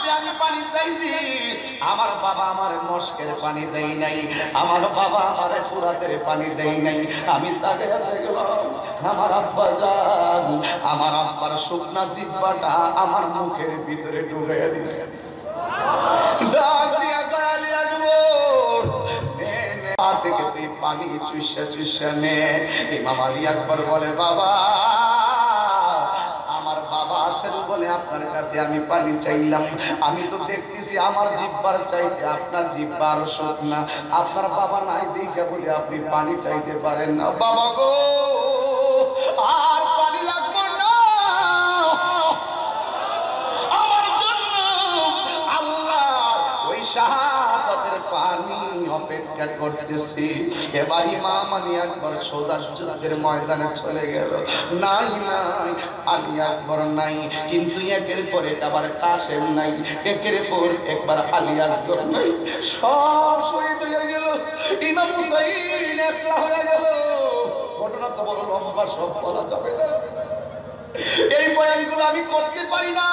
কাছে আমি পানি চাইছি। আমার বাবা আমার মস্কের পানি দেই নাই। আমার বাবা আমার ফুরাতের পানি দেই নাই। আমি তাকে আমার আব্বা যান। আমার আব্বার শুকনা জিব্বাটা আমার মুখের ভিতরে ঢুকাইয়া দিছে। থেকে তুই পানি চুষা চুষা নে। ইমাম আলী বলে, বাবা। বাবা আছেন বলে আপনার কাছে আমি পানি চাইলাম। আমি তো দেখতেছি আমার জিব্বার চাইতে আপনার জিব্বার শোক না। আপনার বাবা নাই দেখে বলে আপনি পানি চাইতে পারেন না। বাবা গো, আর পানি লাগবে না। আমার জন্য আল্লাহ ওই পানি অপেক্ষা করতেছি। এবার ইমাম আলী আকবর সোজা যুদ্ধের ময়দানে চলে গেল। নাই নাই আলী আকবর নাই, কিন্তু একের পর আবার কাশেম নাই। একের পর একবার আলী আসগর নাই। সব শহীদ হয়ে গেল। ইমাম হুসাইন একলা হয়ে গেল। ঘটনা তো বড় লম্বা, সব বলা যাবে না। এই বয়ানগুলো আমি করতে পারি না।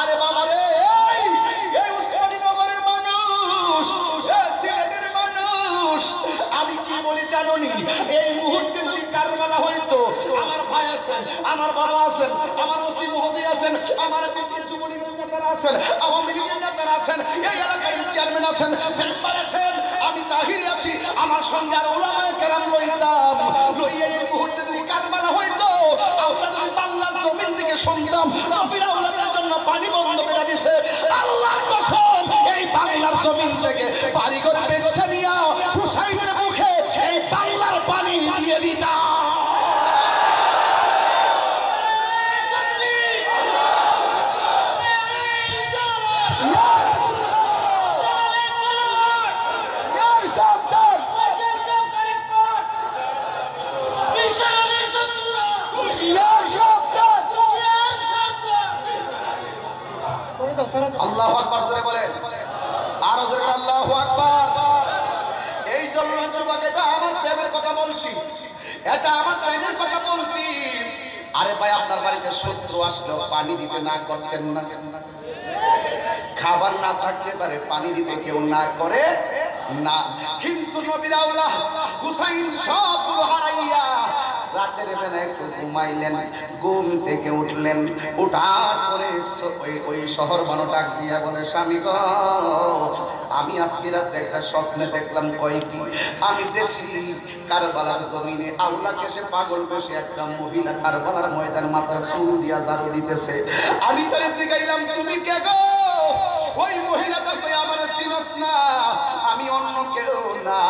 আরে বাবা রে এই উসমানী নগরের মানুষ জাননি। এই মুহূর্তে যদি কারবালা হইতো, আমার ভাই আছেন, আমার বাবা আছেন, আমার ওসি মহোদয় আছেন, আমার দিদির যুবলীগের নেতারা আছেন, আওয়ামী লীগের নেতারা আছেন, এই এলাকার চেয়ারম্যান আছেন সেন্টার আছেন, আমি তাহির আছি, আমার সঙ্গে আর ওলামায়ে কেরাম লইতাম। লইয়া এই মুহূর্তে যদি কারবালা হইতো বাংলার জমিন থেকে শুনতাম, নবীরা জন্য পানি বন্ধ করে দিছে। আল্লাহর কসম, এই বাংলার জমিন থেকে করে বেঁচে নিয়া কথা বলছি। এটা আমার টাইমের কথা বলছি। আরে ভাই, আপনার বাড়িতে শত্রু আসলেও পানি দিতে না করতেন না। খাবার না থাকতে পারে পানি দিতে কেউ না করে না। কিন্তু নবীরাউল্লাহ হুসাইন সব হারাইয়া রাতের বেলা একটু ঘুমাইলেন, ঘুম থেকে উঠলেন, উঠার পরে ওই শহর বানো ডাক দিয়া বলে, স্বামী গো আমি আজকে রাতে একটা স্বপ্নে দেখলাম কয় কি? আমি দেখছি কারবালার জমিনে আল্লাহকে সে পাগল বসে একটা মহিলা কারবালার ময়দান মাথার চুল দিয়া ঝাড়ু দিতেছে। আমি তারে জিগাইলাম, তুমি কে গো? ওই মহিলাটা কই আমার চিনস না? আমি অন্য কেউ না।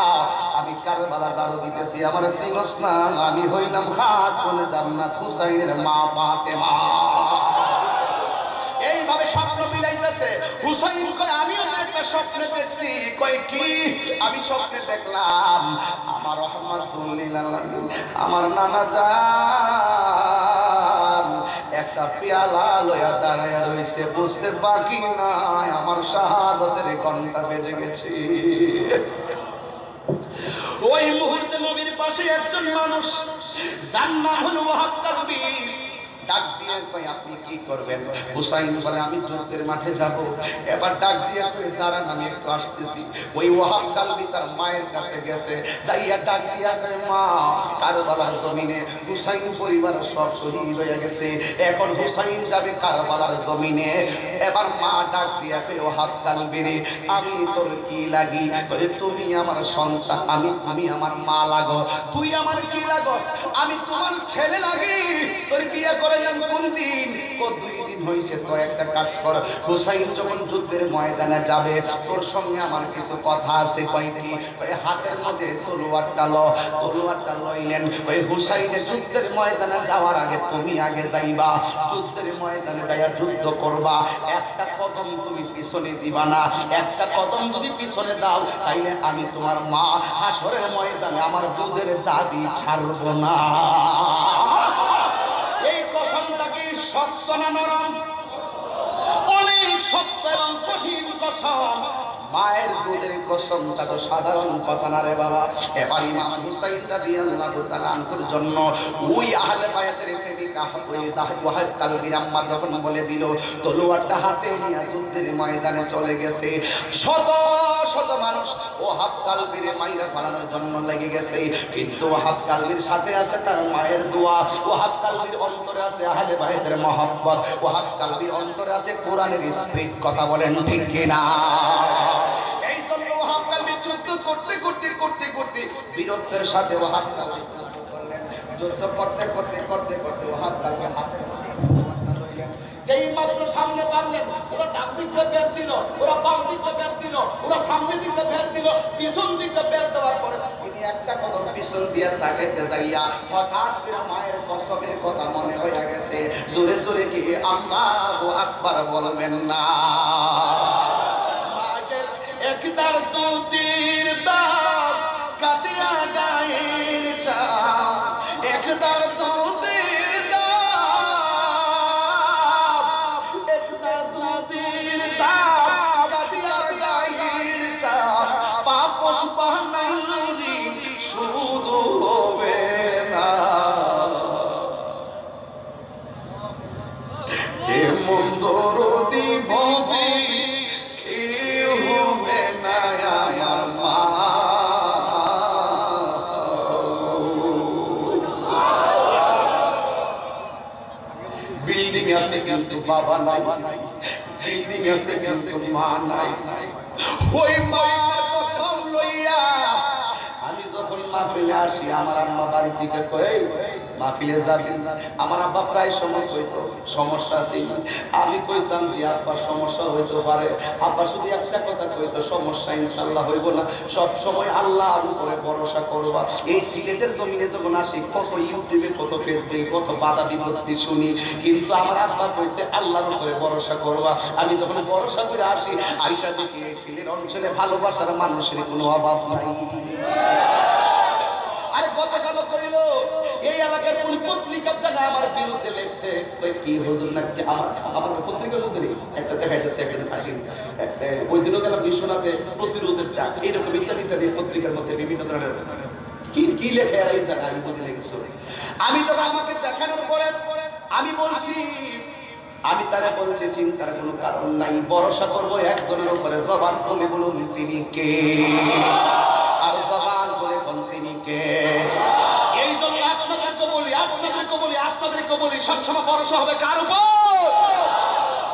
আমি কারবালা জারু দিতেছি, আমার চিনস না। আমি হইলাম খাতুন জান্নাত হুসাইনের মা ফাতেমা। এইভাবে স্বপ্ন হুসাইন কয়, আমিও তো একটা দেখছি। কয়, কি? আমি স্বপ্নে দেখলাম আমার রহমাতুল্লিল আমার নানা জান। একটা পেয়ালা লয়া দাঁড়ায় রইছে, বুঝতে বাকি নাই, আমার শাহাদতের ঘণ্টা বেজে গেছি। ওই মুহূর্তে নবীর পাশে একজন মানুষ, যার নাম হলো ওয়াহাব কালবি ডাক দিয়ে কয়, আপনি কি করবেন? হুসাইন বলে, আমি যুদ্ধের মাঠে যাব। এবার ডাক দিয়ে কই দাঁড়ান, আমি একটু আসতেছি। ওই ওয়াহাব কালবি তার মায়ের কাছে গেছে। যাইয়া ডাক দিয়া কয়, মা, কারবালার জমিনে। হুসাইন পরিবার সব শহীদ হয়ে গেছে। এখন হুসাইন যাবে কারবালার জমিনে। এবার মা ডাক দিয়া কয়, ওয়াহাব কালবি রে, আমি তোর কি লাগি? কয়, তুমি আমার সন্তান, আমি আমি আমার মা লাগো। তুই আমার কি লাগস? আমি তোমার ছেলে লাগি। তোর বিয়ে করাইলাম কোন দিন? দুই দিন তো একটা কাজ কর? হুসাইন যখন যুদ্ধের ময়দানে যাবে, তোর সঙ্গে আমার কিছু কথা আছে ওই হাতের মধ্যে ল লইলেন। ওই যুদ্ধের ময়দানে যাওয়ার আগে তুমি আগে যাইবা। যুদ্ধের ময়দানে যাইয়া যুদ্ধ করবা। একটা কদম তুমি পিছনে দিবা না। একটা কদম যদি পিছনে দাও, তাইলে আমি তোমার মা হাসরের ময়দানে আমার দুধের দাবি ছাড়বো না। শক্ত না নরম? অনেক শক্ত এবং কঠিন কসম মায়ের দুধের কসমটা তো সাধারণ কথা না রে বাবা। এবার ইমাম হুসাইন জন্য ওই আহলে প্রেমিকা কালবির যখন বলে দিল, তলোয়ারটা হাতে নিয়ে যুদ্ধের ময়দানে চলে গেছে। শত শত মানুষ ওয়াহাব কালবির মাইরা ফালানোর জন্য লেগে গেছে। কিন্তু সাথে আছে তার মায়ের দোয়া। ওয়াহাব কালবির অন্তরে আছে আহলে বায়াতের মহব্বত। ওয়াহাব কালবির অন্তরে আছে কোরআনের স্পিরিট, কথা বলেন ঠিক কিনা? করতে করতে করতে করতে বীরত্বের সাথে যুদ্ধ করতে করতে করতে করতে জোরে জোরে কি আল্লাহ আকবার বলবেন না। একদার দুদির দাগ কাটিয়া গায়ের চাপ কিন্তু বাবা নাই। বিল্ডিং আছে কিন্তু মা নাই। ওই মার কসম লইয়া মাহফিলে আসি, আমার আম্মা মাহফিলে আমার আব্বা প্রায় সময় কইতো, সমস্যা ছিল। আমি কইতাম যে সমস্যা হইতে পারে। আব্বা শুধু একটা কথা কইতো, সমস্যা ইনশাআল্লাহ হইব না। সব সময় আল্লাহর উপরে ভরসা করবা। এই সিলেটের জমিনে যখন আসি, কত ইউটিউবে, কত ফেসবুকে, কত বাধা বিপত্তি শুনি। কিন্তু আমার আব্বা কইছে, আল্লাহর উপরে ভরসা করবা। আমি যখন ভরসা করে আসি, আইসা দেখি এই সিলেট অঞ্চলে ভালোবাসার মানুষের কোনো অভাব নাই। আরে গতকাল কইল? এই এলাকার কোন পত্রিকার জায়গা আমার বিরুদ্ধে লেখছে। কি হুজুর নাকি? আমার আমার পত্রিকার মধ্যে নেই। একটা দেখাইতেছে, একটা থাকে ওই দিনও গেলাম বিশ্বনাথে প্রতিরোধের ডাক এইরকম ইত্যাদি ইত্যাদি পত্রিকার মধ্যে বিভিন্ন ধরনের কি কি লেখে এই জায়গা আমি বুঝে লেগেছি আমি যখন আমাকে দেখানোর পরে আমি বলছি, আমি তারা বলছি, চিন্তার কোনো কারণ নাই। ভরসা করব একজনের উপরে। জবান খুলে বলুন, তিনি কে? আর জবান এই জন্য আপনাদেরকে বলি আপনাদেরকে বলি আপনাদেরকে বলি সবসময় ভরসা হবে কার উপর?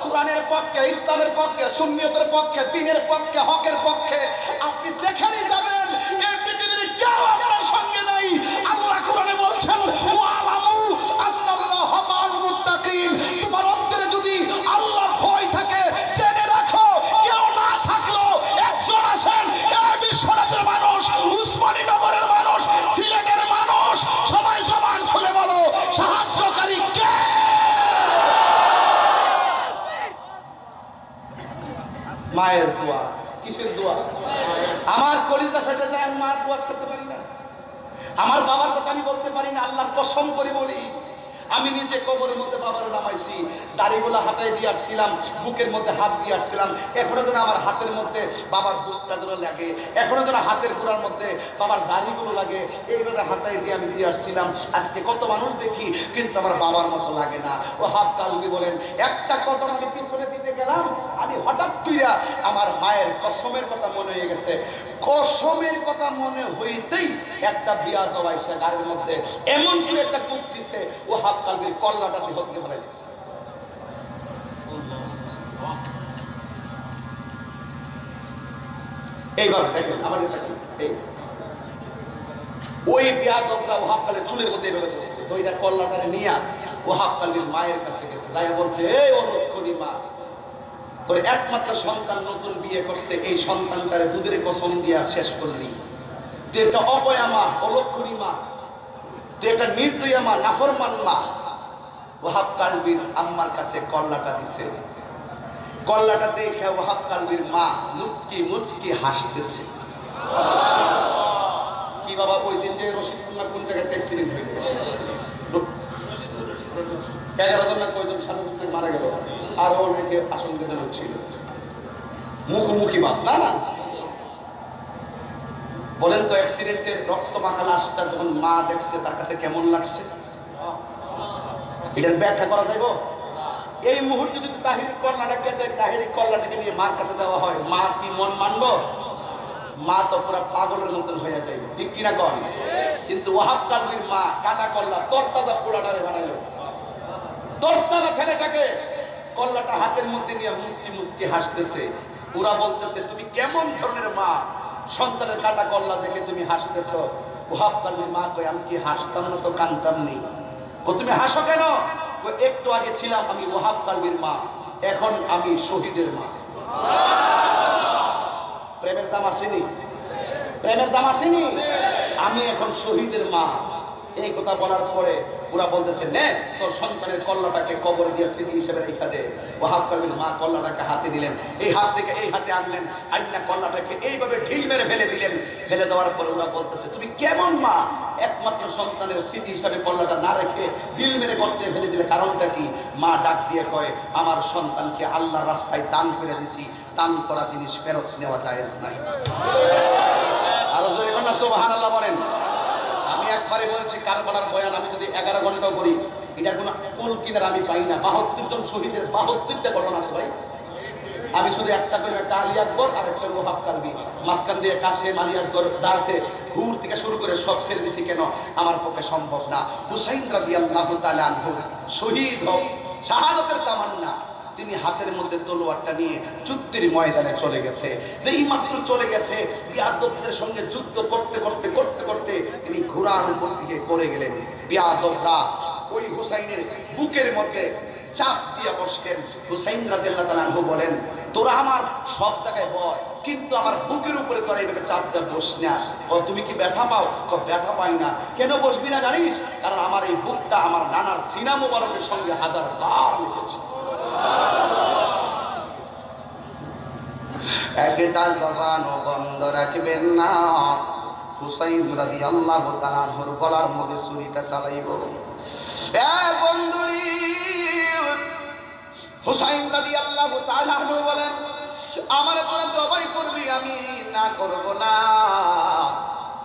কোরআনের পক্ষে, ইসলামের পক্ষে, সুন্নিয়তের পক্ষে, দিনের পক্ষে, হকের পক্ষে। আপনি যেখানে যাবেন, এই পৃথিবীর কেউ আপনার সঙ্গে নাই। আল্লাহ কোরআনে বলছেন মায়ের দোয়া। কিসের দোয়া? আমার কলিজা ফেটে যায়, আমি মার দোয়া করতে পারি না। আমার বাবার কথা আমি বলতে পারি না, আল্লাহর কসম করে বলি। আমি নিজে কবরের মধ্যে বাবার নামাইছি, দাড়িগুলো হাতায় দিয়ে আসছিলাম, বুকের মধ্যে হাত দিয়ে আসছিলাম। এখনও যেন আমার হাতের মধ্যে বাবার বুকটা যেন লাগে, এখনও যেন হাতের গোড়ার মধ্যে বাবার দাড়িগুলো লাগে, এইভাবে হাতায় দিয়ে আমি দিয়ে আসছিলাম। আজকে কত মানুষ দেখি, কিন্তু আমার বাবার মতো লাগে না। ও হাত কালবি বলেন, একটা কদম আমি পিছনে দিতে গেলাম, আমি হঠাৎ কইরা আমার মায়ের কসমের কথা মনে হয়ে গেছে। কসমের কথা মনে হইতেই একটা বিয়া দবাই সে গাড়ির মধ্যে, এমন করে একটা কূপ দিছে, ও হাত কালবির কল্লাটা দেহ থেকে মায়ের কাছে গেছে। বলছে মা, তোর একমাত্র সন্তান নতুন বিয়ে করছে। এই সন্তানটারে দুধের কসম দিয়া শেষ করলি। তুই একটা অলক্ষণী মা। তুই একটা নির্দয়া মা নাফরমান মা। ওহাব কালবির আম্মার কাছে কল্লাটা দিছে। কল্লাটা দেখে ওহাব কালবির মা মুচকি মুচকি হাসতেছে। কি বাবা, ওই দিন যে রশিদপুর না কোন জায়গায় অ্যাক্সিডেন্ট হয়েছে? এগারো জন না কয়জন মারা গেল। আরও অনেকে আশঙ্কাজনক ছিল মুখোমুখি বাস। না না। বলেন তো অ্যাক্সিডেন্টের রক্ত মাখা লাশটা যখন মা দেখছে, তার কাছে কেমন লাগছে? এটার ব্যাখ্যা করা যাইব? এই মুহূর্তে যদি তাহিরি কল্লাটা কেটে, তাহিরি কল্লাটাকে নিয়ে মার কাছে দেওয়া হয়, মা কি মন মানব? মা তো পুরো পাগলের মতন হয়ে যাইবে ঠিক কিনা কন? কিন্তু ওয়াহাব কালবির মা কাটা কল্লা, তরতাজা পোড়াটারে বানাইলো। তরতাজা ছেলেটাকে কল্লাটা হাতের মধ্যে নিয়ে মুসকি মুসকি হাসতেছে। ওরা বলতেছে, তুমি কেমন ধরনের মা? সন্তানের কাটা কল্লা দেখে তুমি হাসতেছ। ওহাব কালবির মা কই আমি কি হাসতাম না তো কানতাম নেই ও, তুমি হাসো কেন? একটু আগে ছিলাম আমি ওহাব কালবির মা, এখন আমি শহীদের মা। প্রেমের দাম আসেনি? প্রেমের দাম আসেনি? আমি এখন শহীদের মা। এই কথা বলার পরে ওরা বলতেছে, নে, তোর সন্তানের কল্লাটাকে কবর দিয়ে স্মৃতি হিসেবে রেখা দে। ওহাব কাবির মা কল্লাটাকে হাতে নিলেন, এই হাত থেকে এই হাতে আনলেন, আইনা কল্লাটাকে এইভাবে ঢিল মেরে ফেলে দিলেন। ফেলে দেওয়ার পরে ওরা বলতেছে, তুমি কেমন মা? একমাত্র সন্তানের স্মৃতি হিসাবে কল্লাটা না রেখে ঢিল মেরে করতে ফেলে দিলে কারণটা কি? মা ডাক দিয়ে কয়, আমার সন্তানকে আল্লাহ রাস্তায় দান করে দিছি, দান করা জিনিস ফেরত নেওয়া যায় নাই। আরও জোরে কন্যা, সুবহানাল্লাহ বলেন। আমি একবারে বলছি কারবালার বয়ান আমি যদি এগারো ঘন্টাও করি, এটার কোনো কুল কিনার আমি পাই না। বাহাত্তর জন শহীদের, বাহাত্তরটা ঘটনা আছে ভাই। আমি শুধু একটা করে একটা আলী আকবর আর একটা ওহাব কালবি মাঝখান দিয়ে কাশেম আলী আসগর যা আছে হুর থেকে শুরু করে সব ছেড়ে দিছি, কেন? আমার পক্ষে সম্ভব না। হুসাইন রাদি আল্লাহ শহীদ হোক শাহাদতের তামান্না। তিনি হাতের মধ্যে তলোয়ারটা নিয়ে যুদ্ধের ময়দানে চলে গেছে। যেই মাত্র চলে গেছে বিয়াদবদের সঙ্গে যুদ্ধ করতে করতে করতে করতে তিনি ঘোড়ার উপর থেকে পড়ে গেলেন। বিয়াদবরা ওই হুসাইনের বুকের মধ্যে চাপ দিয়ে বসলেন। হুসাইন রাদিয়াল্লাহু তাআলা আনহু বলেন, তোরা আমার সব জায়গায় বয় কিন্তু আমার বুকের উপরে তোরা এইভাবে চাপ দিয়ে বস না। তুমি কি ব্যথা পাও? ব্যথা পাই না। কেন বসবি না জানিস? কারণ আমার এই বুকটা আমার নানার সিনা মুবারকের সঙ্গে হাজার বার লেগেছে একটা জবানও বন্ধ রাখবেন না। হুসাইন রাদি আল্লাহ তালানহর গলার মধ্যে ছুরিটা চালাইব। বন্ধুরি, হুসাইন রাদি আল্লাহ তালানহ বলেন, আমার তোরা জবাই করবি আমি? না করব না।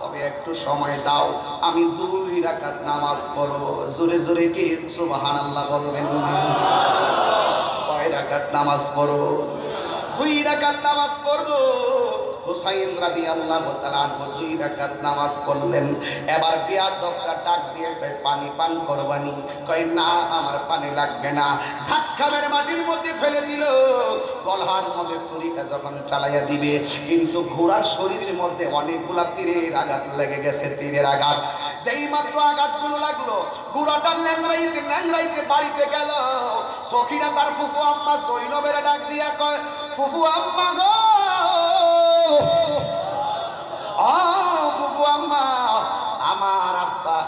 তবে একটু সময় দাও। আমি দুই রাকাত নামাজ পড়ো জোরে জোরে কি? সুবহানাল্লাহ বলবেন কয় রাকাত নামাজ পড়ো দুই রাকাত নামাজ পড়ব। হুসাইন রাদিয়াল্লাহু তাআলা আনহু দুই রাকাত নামাজ পড়লেন। এবার বিয়াদবটা ডাক দিয়ে পানি পান করবানি কয়, না, আমার পানি লাগবে না। ধাক্কা মেরে মাটির মধ্যে ফেলে দিল। গলহার মধ্যে ছুরিটা যখন চালাইয়া দিবে, কিন্তু ঘোড়ার শরীরের মধ্যে অনেকগুলা তীরের আঘাত লেগে গেছে, তীরের আঘাত। যেই মাত্র আঘাতগুলো লাগল, ঘোড়াটা ল্যাংরাইতে ল্যাংরাইতে বাড়িতে গেল। সখিনা তার ফুফু আম্মা সৈনবের ডাক দিয়া কয়, ফুফু আম্মা গো আমার আব্বা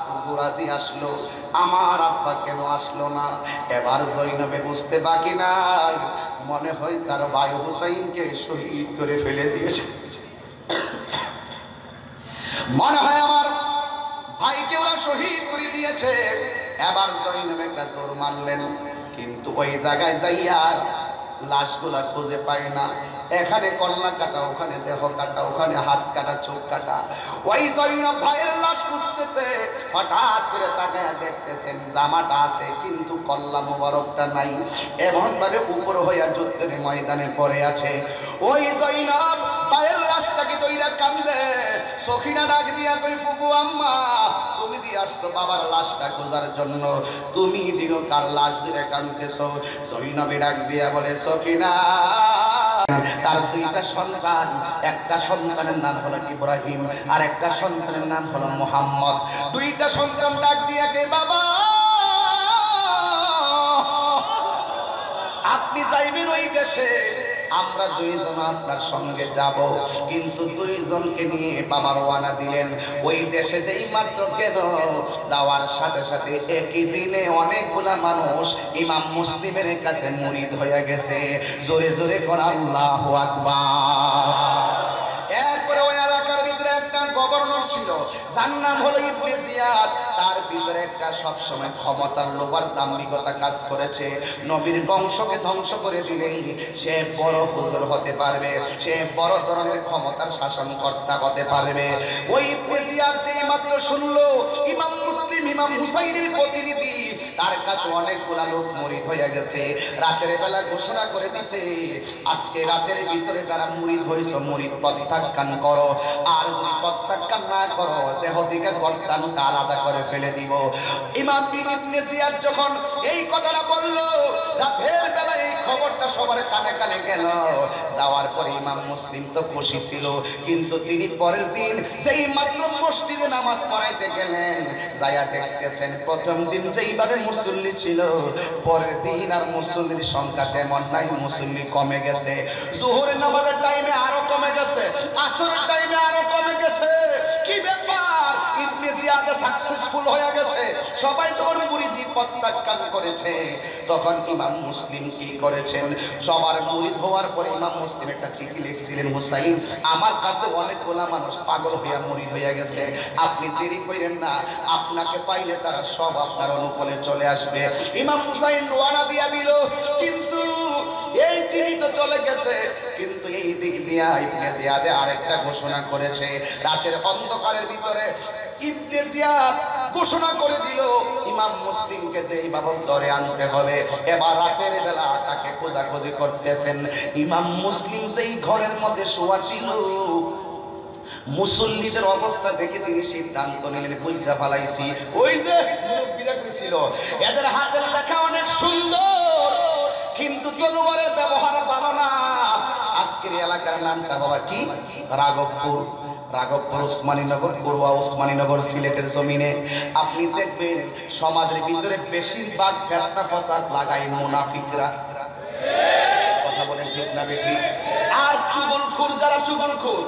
দিয়ে আসলো। আমার আব্বা কেন আসলো না? এবার জৈনবে বুঝতে বাকি নাই। মনে হয় তার ভাই হুসাইনকে শহীদ করে ফেলে দিয়েছে। মনে হয় আমার ভাইকে ওরা শহীদ করে দিয়েছে। এবার জৈনব একটা দৌড় মারলেন। কিন্তু ওই জায়গায় যাইয়া লাশগুলা খুঁজে পায় না। এখানে কল্লা কাটা, ওখানে দেহ কাটা, ওখানে হাত কাটা, চোখ কাটা। ওই জৈনব ভাইয়ের লাশ খুঁজতেছে, হঠাৎ করে তাকায় দেখতেছেন, জামাটা আছে, কিন্তু কল্লা মোবারকটা নাই। এমন ভাবে উপর হইয়া যুদ্ধের ময়দানে পড়ে আছে। ওই জৈনব ভাইয়ের লাশটাকে তৈরা কান্দে সখিনা ডাক দিয়া কই ফুফু আম্মা, তুমি দিয়ে আসছো বাবার লাশটা খোঁজার জন্য। তুমি দিও কার লাশ ধরে কানতেছো জৈনবে ডাক দিয়া বলে, সখিনা তার দুইটা সন্তান, একটা সন্তানের নাম হলো ইব্রাহিম আর একটা সন্তানের নাম হলো মোহাম্মদ। দুইটা সন্তান ডাক দিয়ে বাবা! আপনি যাইবেন ওই দেশে। আমরা দুইজন আপনার সঙ্গে যাব। কিন্তু দুইজনকে নিয়ে বাবার ওয়ানা দিলেন, ওই দেশে যেই মাত্র কেন যাওয়ার সাথে সাথে একই দিনে অনেকগুলা মানুষ ইমাম মুসলিমের কাছে মুরিদ হয়ে গেছে। জোরে জোরে করা, আল্লাহ আকবার। ছিল। যার নাম হলো ইবনে জিয়াদ। তার ভিতরে একটা সবসময় ক্ষমতার লোভার দাম্ভিকতা কাজ করেছে। নবীর বংশকে ধ্বংস করে দিলেই সে বড় হুজুর হতে পারবে। সে বড় ধরনের ক্ষমতার শাসনকর্তা হতে পারবে। ওই ইবনে জিয়াদ যেই মাত্র শুনলো, ইমাম মুসলিম, ইমাম হুসাইনের প্রতিনিধি, তার কাছে অনেকগুলা লোক মরিদ হয়ে গেছে। রাতের বেলা ঘোষণা করে দিছে, আজকে রাতের ভিতরে যারা মুরিদ হয়েছ, মুরিদ প্রত্যাখ্যান করো। আর যদি প্রত্যাখ্যান না করো। দেহ গর্দানটা আলাদা করে ফেলে দিব। ইমাম ইবনে জিয়াদ যখন এই কথাটা বলল, রাতের বেলা এই খবরটা সবার কানে কানে গেল। যাওয়ার পরে ইমাম মুসলিম তো খুশি ছিল। কিন্তু তিনি পরের দিন যেই মাত্র মসজিদে নামাজ পড়াইতে গেলেন, যাইয়া দেখতেছেন প্রথম দিন যেইভাবে মুসল্লি ছিল, পরের দিন আর মুসল্লির সংখ্যা তেমন নাই, মুসল্লি কমে গেছে। জোহরের নামাজের টাইমে আরও কমে গেছে, আসরের টাইমে আরও কমে গেছে। কি ব্যাপার? ইবনে সাকসেসফুল হয়ে গেছে। সবাই মুরিদি প্রত্যাখ্যান করেছে, তখন ইমাম মুসলিম কি করেছেন? সবার মুরিদ হওয়ার ইমাম মুসলিম একটা চিঠি লিখছিলেন, হুসাইন, আমার কাছে অনেকগুলা মানুষ পাগল হইয়া মুরিদ হইয়া গেছে। আপনি দেরি করেন না, আপনাকে পাইলে তারা সব আপনার অনুকূলে চলে আসবে। ইমাম হুসাইন রোয়ানা দিয়া দিল, কিন্তু এই চিঠি তো চলে গেছে। কিন্তু এই দিক দিয়া ইবনে জিয়াদে আরেকটা ঘোষণা করেছে। রাতের অন্ধকারের ভিতরে ইবনে জিয়াদ ঘোষণা করে দিল, ইমাম মুসলিমকে যে বাবদ ধরে আনতে হবে, এবার রাতের বেলা তাকে খোঁজাখুঁজি করতেছেন। ইমাম মুসলিম যেই ঘরের মধ্যে শোয়া ছিল, মুসল্লিদের অবস্থা দেখে তিনি সিদ্ধান্ত নিলেন, বুঝা ফালাইছি। ওই যে মুরব্বীরা কইছিল, এদের হাতের লেখা অনেক সুন্দর। কিন্তু তলোয়ারের ব্যবহার ভালো না। আজকের এলাকার নামটা বাবা কি? রাঘবপুর। রাঘবপুর ওসমানীনগর পড়ুয়া ওসমানীনগর সিলেটের জমিনে। আপনি দেখবেন সমাজের ভিতরে বেশিরভাগ ফেতনা ফসাদ লাগাই মুনাফিকরা। কথা বলেন ঠিক না বেঠি আর চুগলখোর, যারা চুগলখোর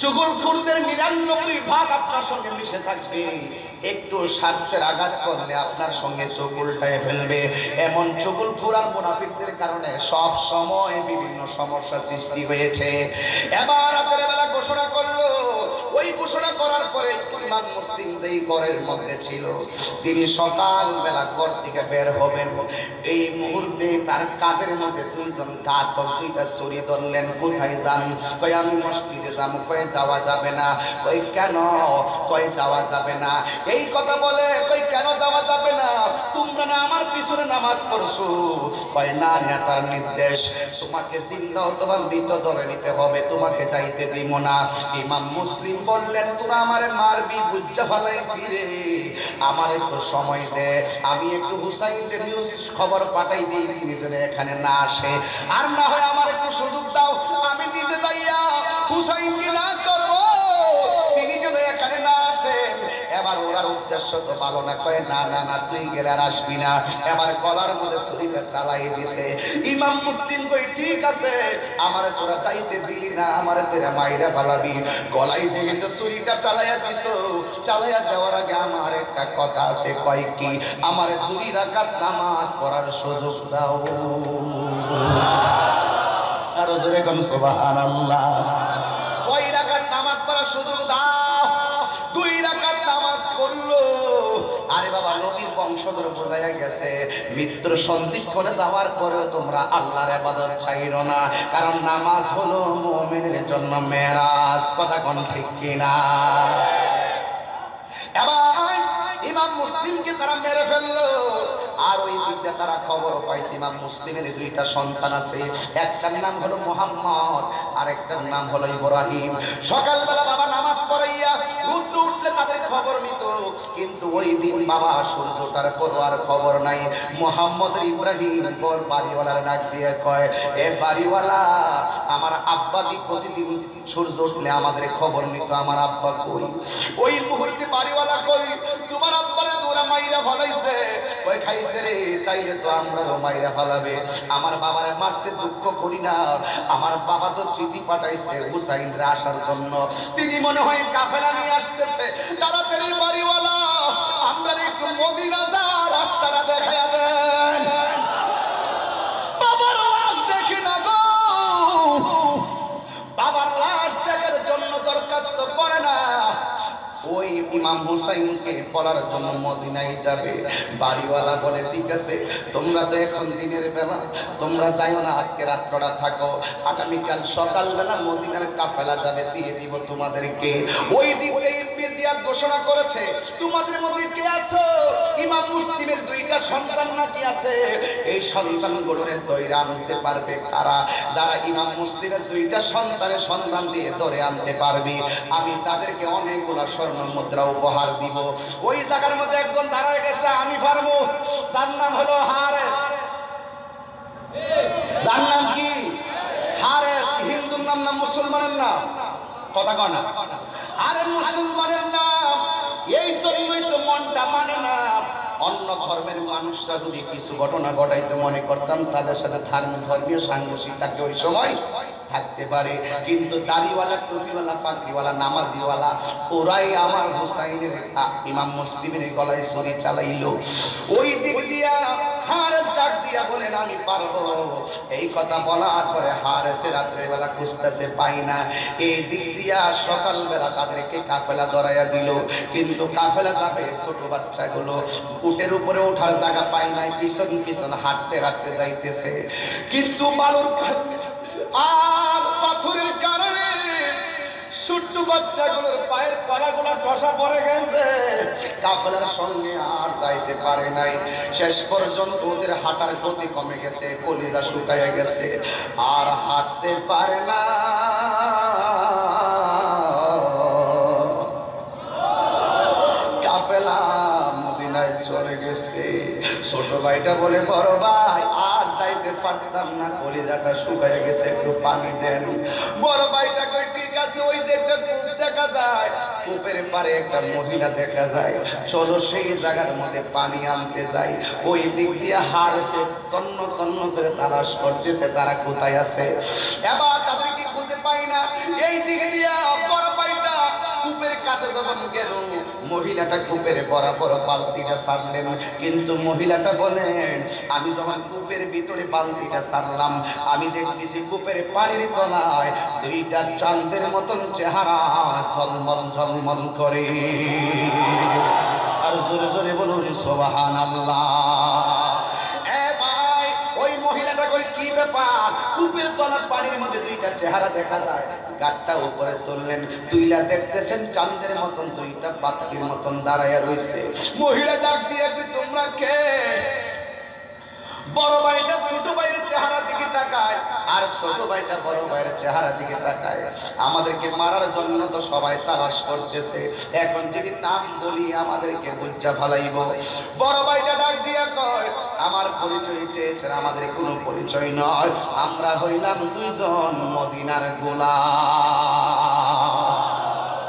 চুগলখোরদের নিরানব্বই ভাগ আপনার সঙ্গে মিশে থাকবে। একটু স্বার্থের আঘাত করলে আপনার সঙ্গে চোখ উল্টায় ফেলবে। এমন চকুল ফুরার মুনাফিকদের কারণে সব সময় বিভিন্ন সমস্যা সৃষ্টি হয়েছে। এবার রাতের বেলা ঘোষণা করল, ওই ঘোষণা করার পরে ইমাম মুসলিম যেই ঘরের মধ্যে ছিল, তিনি সকাল বেলা ঘর থেকে বের হবেন। এই মুহূর্তে তার কাদের মধ্যে দুইজন ঘাতক, দুইটা চুরি ধরলেন, কোথায় যান? কই আমি মসজিদে যাব। কয়ে যাওয়া যাবে না? কই কেন? কয়ে যাওয়া যাবে না? এই কথা বলে কই কেন যাওয়া যাবে না? তোমরা না আমার পিছনে নামাজ পড়ছো। কয়, না নেতার নির্দেশ। তোমাকে জিন্দা অথবা মৃত ধরে নিতে হবে। তোমাকে যাইতে দিব না। ইমাম মুসলিম বললেন, তোরা আমারে মারবি, বুঝা ফেলাইছি রে। আমার একটু সময় দে। আমি একটু হুসাইনকে নিউজ খবর পাঠাই দিই যেন এখানে না আসে। আর না হয় আমার একটু সুযোগ দাও। আমি নিজে যাইয়া হুসাইনকে না করব? তিনি যেন এখানে না এবার ওরার উদ্দেশ্য তো না। না না তুই গেলে আর আসবি না। এবার গলার মধ্যে ছুরিটা চালাই দিছে। ইমাম মুসলিম কই ঠিক আছে, আমারে তোরা চাইতে দিলি না, আমারে তোরা মাইরা গলায় চালাইয়া দিছ, চালাইয়া দেওয়ার আগে আমার একটা কথা আছে। কয় কি, আমার দুই রাকাত নামাজ পড়ার সুযোগ দাও। আরও জোরে সন্ধিক্ষণে যাওয়ার পরেও তোমরা আল্লাহর ইবাদত ছাইরো না, কারণ নামাজ হলো মুমিনের জন্য মেরাজ। কথা কোন ঠিক কিনা? এবার ইমাম মুসলিমকে তারা মেরে ফেলল। আর ওই দিকটা তারা খবর পাইছে, ইমাম মুসলিমের দুইটা সন্তান আছে। একটার নাম হলো মোহাম্মদ আর একটার নাম হলো ইব্রাহিম। সকালবেলা বাবা নামাজ পড়াইয়া রুদ্র উঠলে তাদের খবর নিত, কিন্তু ওই দিন বাবা সূর্য ওঠার পরও আর খবর নাই। মোহাম্মদের ইব্রাহিম বর বাড়িওয়ালার ডাক দিয়ে কয়, এ বাড়িওয়ালা, আমার আব্বা দি প্রতিদিন সূর্য উঠলে আমাদের খবর নিত? আমার আব্বা কই? ওই মুহূর্তে বাড়িওয়ালা কই, তোমার আব্বারে তোরা মাইরা ফলাইছে। ওই খাইছে রে, তাইলে তো আমরাও মাইরা ফলাবে। আমার বাবারে মারছে, দুঃখ করি না। আমার বাবা তো চিঠি পাঠাইছে হুসাইনরে আসার জন্য। তিনি মনে হয় কাফেলা নিয়ে আসতেছে। তাড়াতাড়ি বাড়িওয়ালা, আমরা একটু মদিনা যা রাস্তাটা দেখায়া দেন। বাবার লাশ দেখার জন্য দরখাস্ত করে না। ওই ইমাম হুসাইনকে বলার জন্য মদিনায় যাবে। বাড়িওয়ালা বলে, ঠিক আছে, তোমরা তো এখন দিনের বেলা, তোমরা যাইও না, আজকে রাত্রটা থাকো। আগামীকাল সকালবেলা মদিনার কাফেলা যাবে, দিয়ে দিব তোমাদেরকে। ওই দিকে ইবনে ঘোষণা করেছে, তোমাদের মধ্যে কে আছো? ইমাম মুসলিমের দুইটা সন্তান নাকি আছে? এই সন্তানগুলোরে দইরা আনতে পারবে কারা? যারা ইমাম মুসলিমের দুইটা সন্তানের সন্তান দিয়ে ধরে আনতে পারবে। আমি তাদেরকে অনেকগুলা স্বর্ণ মুদ্রা উপহার দিব। ওই জায়গার মধ্যে একজন দাঁড়ায় গেছে, আমি পারব। তার নাম হলো হারেস। যার নাম কি? হারেস। হিন্দুর নাম না, মুসলমানের নাম? কথা কয় না। আরে মুসলমানের নাম, এই জন্যই তো মনটা মানে না। অন্য ধর্মের মানুষরা যদি কিছু ঘটনা ঘটাইতে মনে করতাম, তাদের সাথে ধর্মীয় সাংঘর্ষিক থাকে ওই সময়। থাকতে পারে। কিন্তু দাড়িওয়ালা, টুপিওয়ালা, ফাঁকরিওয়ালা, নামাজিওয়ালা, ওরাই আমার হুসাইনের ইমাম মুসলিমের গলায় ছড়ি চালাইলো। ওই দিক দিয়া হারেস দিয়া পারব এই কথা বলার পরে হারেসে রাত্রে বেলা খুঁজতেছে পাই না। দিক দিয়া সকালবেলা তাদেরকে কাফেলা ধরাইয়া দিল। কিন্তু কাফেলা ছোট বাচ্চাগুলো উপরে ওঠার জায়গা পায় নাই, পিছন পিছন হাঁটতে হাঁটতে যাইতেছে। কিন্তু বালুর আর পাথরের কারণে ছোট্ট বাচ্চাগুলোর পায়ের পালাগুলো ঠসা পড়ে গেছে। কাফেলার সঙ্গে আর যাইতে পারে নাই। শেষ পর্যন্ত ওদের হাঁটার গতি কমে গেছে, কলিজা শুকাইয়া গেছে। আর হাঁটতে পারে না। কাফেলা মদিনায় চলে গেছে। ছোট ভাইটা বলে, বড় ভাই চাইতে পারতাম না, কলিজাটা শুকায় গেছে, একটু পানি দেন। বড় ভাইটা কই ঠিক আছে, ওই যে একটা কূপ দেখা যায়। কূপের পারে একটা মহিলা দেখা যায়। চলো সেই জায়গার মধ্যে পানি আনতে যাই। ওই দিক দিয়ে হারছে তন্ন তন্ন করে তালাশ করতেছে, তারা কোথায় আছে? এবার তাদেরকে খুঁজে পাই না। এই দিক দিয়ে কূপের কাছে যখন গেল, মহিলাটা কূপের বরাবর বালতিটা সারলেন। কিন্তু মহিলাটা বলেন, আমি যখন কূপের ভিতরে বালতিটা সারলাম, আমি দেখতেছি কূপের পানির তলায় দুইটা চাঁদের মতন চেহারা ঝলমল ঝলমল করে। আর জোরে জোরে বলুন সোবাহান আল্লাহ ব্যাপার। পানির মধ্যে দুইটা চেহারা দেখা যায়। গাটটা উপরে তুললেন তুইলা দেখতেছেন, চাঁদের মতন দুইটা বাতির মতন দাঁড়াইয়া রইছে। মহিলা ডাক দিয়ে তোমরা কে? বড় ভাইটা ছোট ভাইয়ের চেহারা দিকে তাকায়, আর ছোট ভাইটা বড় ভাইয়ের চেহারা দিকে তাকায়। আমাদেরকে মারার জন্য তো সবাই তালাশ করতেছে। এখন যদি নাম বলি, আমাদেরকে বুঝা ফেলাইব। বড় ভাইটা ডাক দিয়া কয়, আমার পরিচয় চেয়েছেন, আমাদের কোনো পরিচয় নয়। আমরা হইলাম দুইজন মদিনার গোলা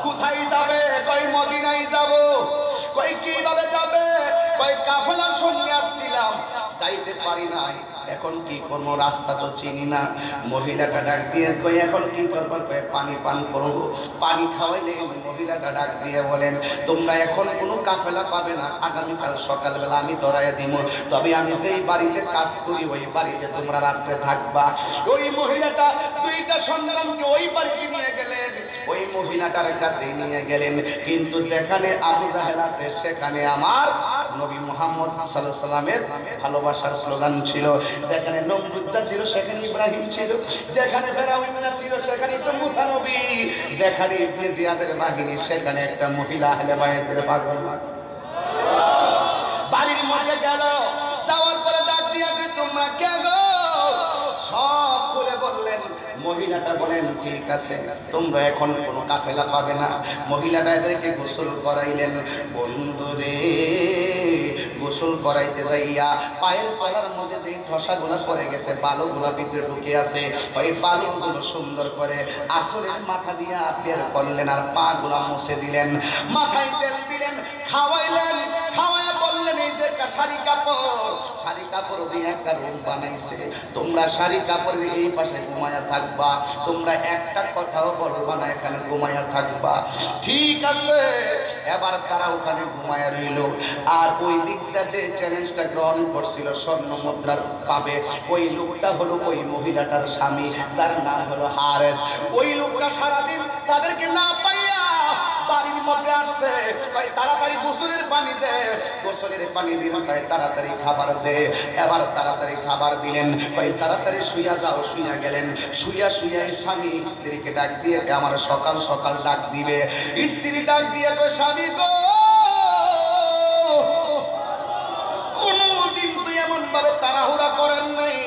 কোথায় যাবে? কই মদিনায় যাব। কই কীভাবে যাবে? কই কাফেলার সঙ্গে আসছিলাম। যাইতে পারি নাই। এখন কি করব? রাস্তা তো চিনি না। মহিলাটা ডাক দিয়ে কই, এখন কি করব? কই, পানি পান করব। পানি খাওয়াইলে মহিলাটা ডাক দিয়ে বলেন, তোমরা এখন কোনো কাফেলা পাবে না। আগামীকাল সকালবেলা আমি ধরাইয়া দিব। তবে আমি যেই বাড়িতে কাজ করি, ওই বাড়িতে তোমরা রাত্রে থাকবা। ওই মহিলাটা, দুইটা সন্তানকে ওই বাড়িতে নিয়ে গেলেন। ওই মহিলাটার কাছে নিয়ে গেলেন। কিন্তু যেখানে আবু জাহেল আছে, সেখানে আমার নবী মোহাম্মদ সাল্লাহ সাল্লামের ভালোবাসার স্লোগান ছিল যেখানে নমরুদ্দা ছিল, সেখানে ইব্রাহিম ছিল, যেখানে ফেরাউন্না ছিল, সেখানে তো মুসা নবী, যেখানে ইবনে জিয়াদের বাহিনী, সেখানে একটা মহিলা আহলে বায়াতের পাগল। বাড়ির মধ্যে গেল, যাওয়ার পরে ডাক দিয়া, তোমরা কে গো? সব খুলে বললেন, মহিলাটা বলেন, ঠিক আছে, তোমরা এখন কোনো কাফেলা পাবে না। মহিলাটা এদেরকে গোসল করাইলেন। বন্ধুরে, গোসল করাইতে যাইয়া পায়ের তলার মধ্যে যে ঠসাগুলা পড়ে গেছে, বালুগুলা ভিতরে ঢুকে আছে, ওই বালুগুলো সুন্দর করে আসলের মাথা দিয়া বের করলেন আর পা গুলা মুছে দিলেন। মাথায় তেল দিলেন, খাওয়াইলেন, খাওয়াইয়া শাড়ি কাপড় শাড়ি কাপড় দিয়ে একটা রুম বানাইছে। তোমরা শাড়ি কাপড়ের এই পাশে ঘুমায়া থাকবা। তোমরা একটা কথাও বলবা না, এখানে ঘুমায়া থাকবা। ঠিক আছে, এবার তারা ওখানে ঘুমায়া রইল। আর ওই দিকটা যে চ্যালেঞ্জটা গ্রহণ করছিল স্বর্ণ মুদ্রার পাবে, ওই লোকটা হলো ওই মহিলাটার স্বামী। তার নাম হলো হারেস। ওই লোকটা সারাদিন তাদেরকে না পাইয়া বাড়ির মধ্যে আসছে। কই তাড়াতাড়ি গোসলের পানি দে। গোসলের পানি দিন কই তাড়াতাড়ি খাবার দে। এবার তাড়াতাড়ি খাবার দিলেন। কই তাড়াতাড়ি শুইয়া যাও, শুইয়া গেলেন। শুইয়া শুইয়া স্বামী স্ত্রীকে ডাক দিয়ে আমার সকাল সকাল ডাক দিবে। স্ত্রী ডাক দিয়ে স্বামী গো, কোনদিন তো এমন ভাবে তাড়াহুড়া করেন নাই।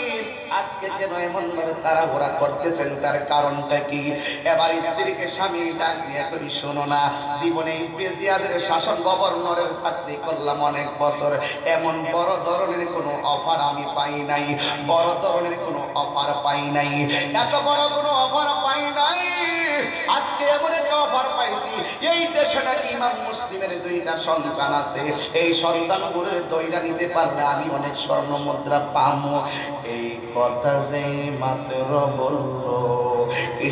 আজকে কেন এমন ভাবে তাড়াহুড়া করতেছেন, তার কারণটা কি? এবার স্ত্রীকে স্বামী ডাক দিয়ে তুমি শোনো না। জীবনে ইংরেজিয়াদের শাসন গভর্নরের চাকরি করলাম অনেক বছর। এমন বড় ধরনের কোনো অফার আমি পাই নাই। বড় ধরনের কোনো অফার পাই নাই। এত বড় কোনো অফার পাই নাই। আজকে এমন একটা অফার পাইছি, এই দেশে নাকি ইমাম মুসলিমের দুইটা সন্তান আছে। এই সন্তানগুলোর দইটা নিতে পারলে আমি অনেক স্বর্ণ মুদ্রা পামো। এই কথা যেই মাত্র বলল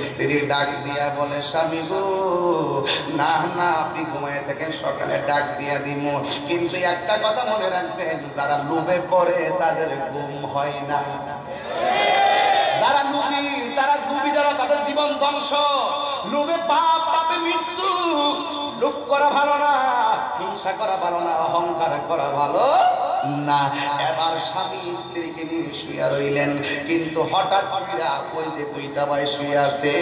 স্ত্রী ডাক দিয়া বলে, স্বামী গো, না না, আপনি ঘুমায় থাকেন, সকালে ডাক দিয়া দিব কিন্তু একটা কথা মনে রাখবেন, যারা লোভে পড়ে তাদের ঘুম হয় না। যারা লুবি তারা লুবি যারা, তাদের জীবন ধ্বংস। লোভে পাপ, পাপে মৃত্যু। লোভ করা ভালো না, হিংসা করা ভালো না, অহংকার করা ভালো না। এবার স্বামী স্ত্রীকে নিয়ে শুয়ে রইলেন। কিন্তু হঠাৎ কইরা ওই যে দুইটা ভাই শুয়ে আছে,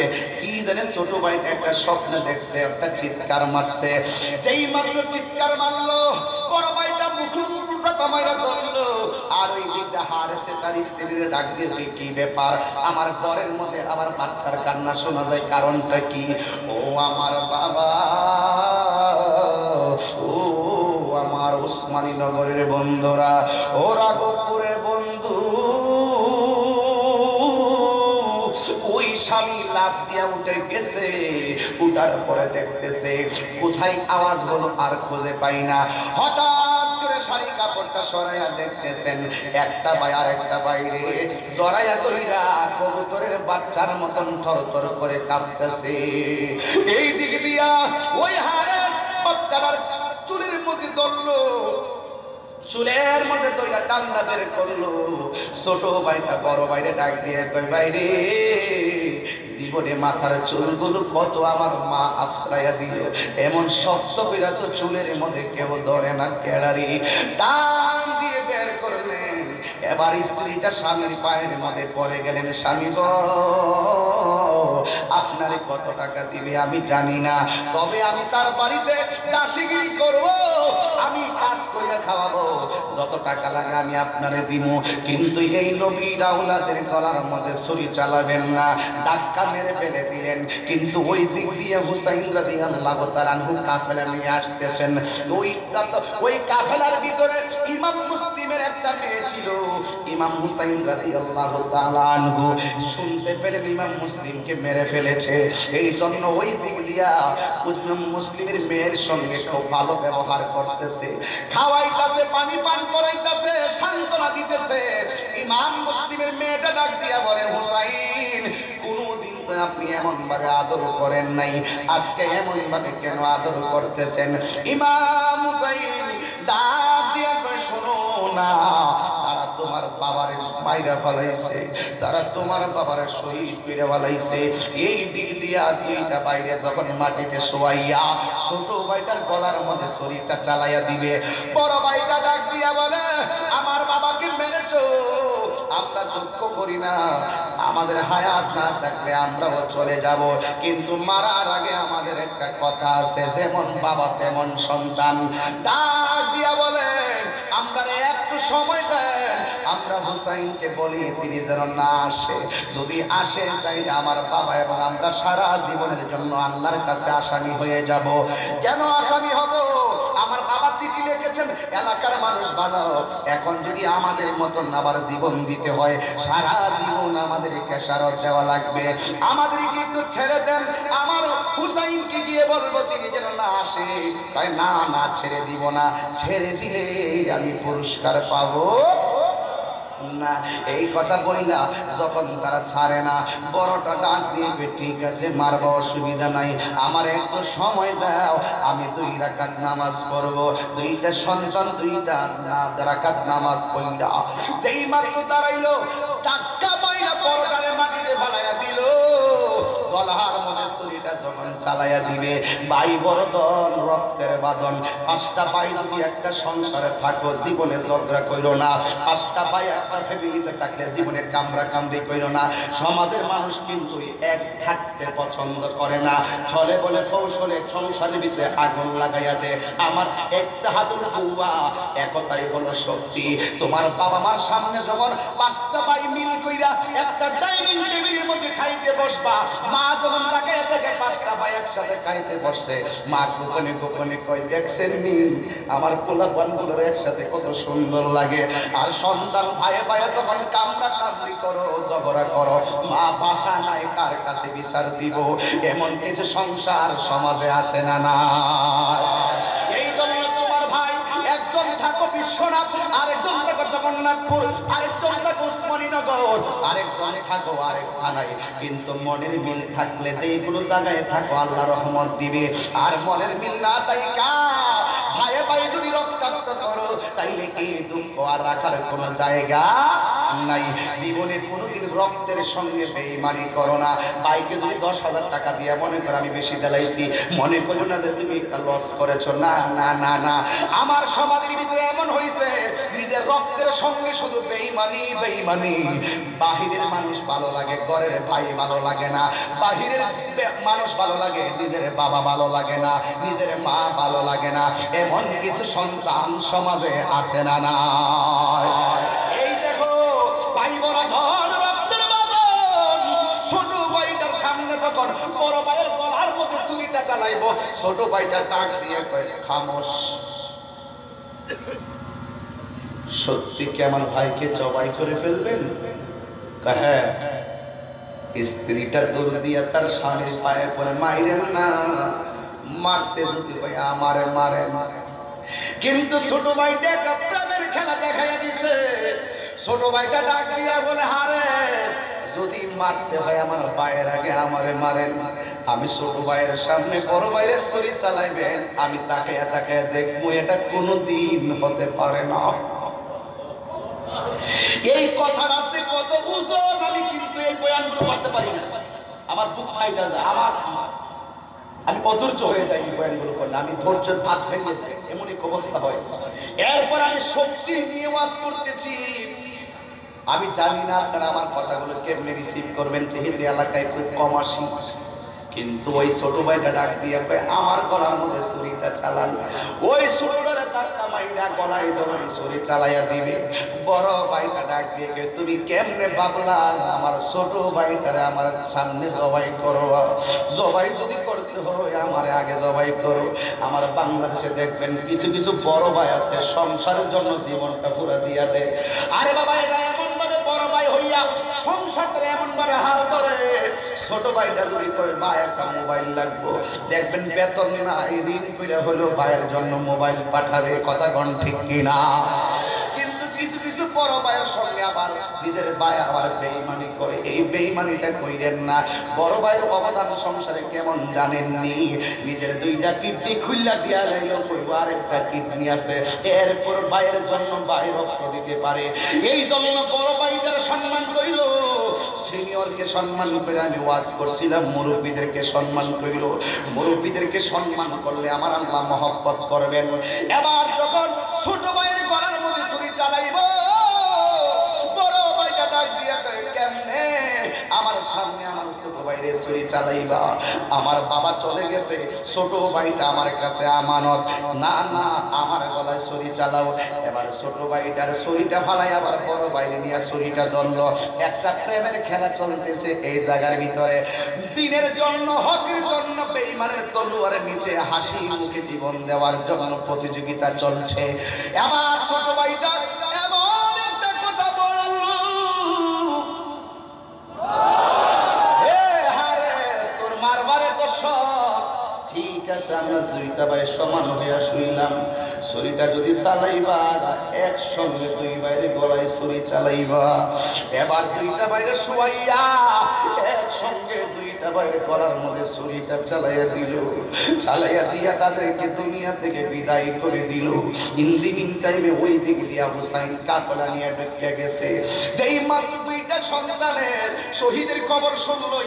কি জানে ছোট ভাই একটা স্বপ্ন দেখছে, একটা চিৎকার মারছে। যেই মাত্র চিৎকার মারলো, বড় ভাইটা মুখ আমার ঘরের মধ্যে বাচ্চার কান্না শোনা যায়, কারণটা কি? ও আমার বাবা, ও আমার ওসমানী নগরের বন্ধুরা ও রাঘবপুরের স্বামী লাভ দিয়া উঠে গেছে, উঠার পরে দেখতেছে, কোথায় আওয়াজ হলো আর খুঁজে পাই না। হঠাৎ তৈরা এই দিক দিয়া, ওই চুলের মধ্যে ধরলো। চুলের মধ্যে তৈরা টান্দা বের করল। ছোট ভাইটা, বড় বাইরে ডাক দিয়ে কই বাইরে জীবনে মাথার চুলগুলো কত আমার মা আশ্রয়া দিল। এমন শক্ত বিরাত চুলের মধ্যে কেউ ধরে না কেড়ারি। টান দিয়ে বের করলেন। এবার স্ত্রীটা স্বামীর পায়ের মধ্যে পড়ে গেলেন। স্বামী গো আপনারে কত টাকা দিবে আমি জানি না। তবে আমি তার বাড়িতে দাসিগিরি করব, আমি কাজ কইরা খাওয়াবো। যত টাকা লাগে আমি আপনারে দিব কিন্তু এই নবী রাহুলাদের গলার মধ্যে ছুরি চালাবেন না, ধাক্কা মেরে ফেলে দিলেন। কিন্তু ওই দিক দিয়ে হুসাইন রাদি আল্লাহ তালানহু কাফেলা নিয়ে আসতেছেন। ওই ওই কাফেলার ভিতরে ইমাম মুসলিমের একটা মেয়ে ছিল। ইমাম হুসাইন রাদি আল্লাহ তালানহু শুনতে পেলেন ইমাম মুসলিমকে মেরে ফেলেছে। এই জন্য ওই দিক দিয়া মুসলিম মুসলিমের মেয়ের সঙ্গে খুব ভালো ব্যবহার করতেছে। খাওয়াইতাছে, পানি পান করাইতাছে, সান্ত্বনা দিতেছে। ইমাম মুসলিমের মেয়েটা ডাক দিয়া বলে, হুসাইন, কোনদিন আপনি এমন ভাবে আদর করেন নাই। আজকে এমন ভাবে কেন আদর করতেছেন? ইমাম হুসাইন ডাক দিয়া শোনো না তোমার বাবার মাইরা ফলাইছে, তারা তোমার বাবার শহীদ করে ফলাইছে। এই দিক দিয়া দুইটা বাইরে যখন মাটিতে শোয়াইয়া ছোট ভাইটার গলার মধ্যে শরীরটা চালাইয়া দিবে, বড় ভাইটা ডাক দিয়া বলে, আমার বাবাকে মেরেছো, আমরা দুঃখ করি না, আমাদের হায়াত না থাকলে আমরাও চলে যাব। কিন্তু মারার আগে আমাদের একটা কথা আছে, যেমন বাবা তেমন সন্তান। ডাক দিয়া বলে আমরা একটু সময় দেন। আমরা হুসাইনকে বলি, তিনি যেন না আসে। যদি আসে, তাই আমার বাবা এবং আমরা সারা জীবনের জন্য আল্লাহর কাছে আসামি হয়ে যাব। কেন আসামি হব? আমার বাবা চিঠি লিখেছেন, এলাকার মানুষ ভালো। এখন যদি আমাদের মতন আবার জীবন দিতে হয়, সারা জীবন আমাদের কেসারত দেওয়া লাগবে। আমাদেরকে একটু ছেড়ে দেন। আমার হুসাইনকে গিয়ে বলব, তিনি যেন না আসে। তাই না না, ছেড়ে দিব না। ছেড়ে দিলে আমি পুরস্কার পাবো? না, এই কথা বইলা যখন তারা ছাড়ে না, বড়টা ডাক দিবে ঠিক আছে, মারবা, অসুবিধা নাই, আমার একটু সময় দাও, আমি দুই রাকাত নামাজ পড়ব। দুইটা সন্তান, দুইটা না রাকাত নামাজ পড়া যেই মাত্র দাঁড়াইলো টাক্কা পাইলা পরকারে মাটিতে ফালাইয়া দিল। গলার মধ্যে ছুরিটা যখন চালাইয়া দিবে দল, রক্তের বাদন পাঁচটা একটা সংসারে থাকো, জীবনে ঝগড়া না। পাঁচটা একটা ফ্যামিলিতে থাকলে জীবনে কামড়া না। সমাজের মানুষ কিন্তু এক থাকতে পছন্দ করে না। ছলে বলে কৌশলে সংসারের ভিতরে আগুন লাগাইয়া দে। আমার একটা হাতুর বউয়া একতাই হলো শক্তি। তোমার বাবা মার সামনে যখন পাঁচটা ভাই মিল কইরা একটা ডাইনিং টেবিলের মধ্যে খাইতে বসবা, মা যখন তাকে দেখে পাঁচটা ভাই একসাথে খাইতে বসছে। মা গোপনে গোপনে কই দেখছেন নি? আমার পোলা বানগুলোর একসাথে কত সুন্দর লাগে। আর সন্তান ভাইয়ে ভাইয়ে তখন কামড়া কামড়ি করো, ঝগড়া করো, মা বাসা নাই, কার কাছে বিচার দিব? এমন এই যে সংসার সমাজে আছে না না বিশ্বনাথ আরেকজন থাকো জগন্নাথপুর আরেকজন থাকো উসমানীনগর আরেকজন থাকো, আরেক থানায়। কিন্তু মনের মিল থাকলে যে কোনো জায়গায় থাকো, আল্লাহ রহমত দিবে। আর মনের মিল না তাই কা ভাইয়ে ভাইয়ে যদি রক্তাক্ত করো, তাইলে কি দুঃখ আর রাখার কোনো জায়গা নাই? জীবনে কোনোদিন রক্তের সঙ্গে বেইমানি করো না। বাইকে যদি দশ হাজার টাকা দিয়ে মনে করো আমি বেশি দিলাইছি, মনে করো না যে তুমি একটা লস করেছ। না না না না। আমার সমাজের ভিতরে এমন হয়েছে নিজের রক্তের সঙ্গে শুধু বেইমানি বেইমানি। বাহিরের মানুষ ভালো লাগে, ঘরের ভাই ভালো লাগে না। বাহিরের মানুষ ভালো লাগে, নিজের বাবা ভালো লাগে না, নিজের মা ভালো লাগে না। এমন কিছু সন্তান সমাজে আছে না না এই দেখো ভাই বড় ঘর, রক্তের বাঁধন ছোট ভাইটার সামনে তখন বড় ভাইয়ের গলার মধ্যে ছুরিটা চালাইবো। ছোট ভাইটা ডাক দিয়ে কয়, খামোশ। সত্যি কি আমার ভাইকে জবাই করে ফেলবেন? হ্যাঁ। স্ত্রীটা দৌড় দিয়ে তার স্বামীর পায়ে পড়ে মাইরেন না মারতে যদি ভাই আমারে মারে। মারে কিন্তু ছোট ভাইটা একটা প্রেমের খেলা দেখাইয়া দিছে। ছোট ভাইটা ডাক দিয়া বলে, হারে, যদি মারতে হয় আমার ভাইয়ের আগে আমারে মারেন। আমি ছোট ভাইয়ের সামনে বড় ভাইয়ের ছড়ি চালাইবেন। আমি তাকে তাকে দেখব, এটা কোনো দিন হতে পারে না। এই কথাটা সে কত ওজন আমি কিন্তু এই বয়ানগুলো করতে পারি না। আমার বুক ফাইটা যায়, আমার আমি অধৈর্য হয়ে যাই বয়ানগুলো করলে। আমি ধৈর্যের ভাত ভেঙে যাই এমন এক অবস্থা হয়। এরপর আমি শক্তি নিয়ে ওয়াজ করতেছি। আমি জানি না আপনারা আমার কথাগুলো কেমনে রিসিভ করবেন। যেহেতু এলাকায় খুব কম আসি। কিন্তু ওই ছোট ভাইটা ডাক দিয়ে কয় আমার গলার মধ্যে ছুরিটা চালান। ওই ছোটটারে তারটা মাইরা গলায় যখন ছুরি চালাইয়া দিবে বড় ভাইটা ডাক দিয়ে কয়, তুমি কেমনে ভাবলা আমার ছোট ভাইটারে আমার সামনে জবাই করো। জবাই যদি করতে হয় আমারে আগে জবাই করো। আমার বাংলাদেশে দেখবেন কিছু কিছু বড় ভাই আছে সংসারের জন্য জীবনটা পুরা দিয়া দেয়। আরে বাবা এরা সংসারটা এমন ছোট ভাইটা যদি কয়, মা, একটা মোবাইল লাগবো। দেখবেন বেতন না ঋণ করে হলো ভাইয়ের জন্য মোবাইল পাঠাবে, কথা গণ ঠিক কিনা? বড় ভাইয়ের সঙ্গে আবার নিজের ভাই আবার বেইমানি করে। এই বেইমানিটা না। বড় ভাইয়ের অবদান সংসারে কেমন নিজের দুইটা কিডনি দিয়া আরেকটা কিডনি আছে। এরপর ভাইয়ের জন্য ভাই রক্ত দিতে পারে। এই জন্য বড় ভাইটার সম্মান কইল সিনিয়রকে সম্মান করে আমি ওয়াজ করছিলাম, মুরব্বীদেরকে সম্মান করিল মুরব্বীদেরকে সম্মান করলে আমার আল্লাহ মহব্বত করবেন। এবার যখন ছোট ভাইয়ের গলার মধ্যে ছুরি চালাইব আমার সামনে আমার ছোট ভাইরে ছুরি চালাইবা। আমার বাবা চলে গেছে, ছোট ভাইটা আমার কাছে আমানত। না না, আমার গলায় ছুরি চালাও। এবার ছোট ভাইটার ছুরিটা ফালাই, আবার বড় ভাইরে নিয়ে ছুরিটা ধরল। একটা প্রেমের খেলা চলতেছে এই জায়গার ভিতরে। দিনের জন্য, হকের জন্য বেইমানের তলোয়ারের নিচে হাসি মুখে জীবন দেওয়ার জন্য প্রতিযোগিতা চলছে। এবার ছোট ভাইটা মারবারে ঠিক আছে, আমরা দুইটা বাইরে সমান হইয়া শুইলাম ছুরিটা যদি চালাইবা, একসঙ্গে দুই বাইরে গলায় ছুরি চালাইবা। এবার দুইটা বাইরে শুয়াইয়া, একসঙ্গে দুইটা মধ্যে চালাইয়া দিল। চালাইয়া দিয়া তাদেরকে দুনিয়া থেকে বিদায় করে দিল। ইঞ্জিনিং টাইমে ওই দিক দিয়া হুসাইন কাফলা নিয়ে ঢুকে গেছে। যেই মাত্র দুইটা সন্তানের শহীদের খবর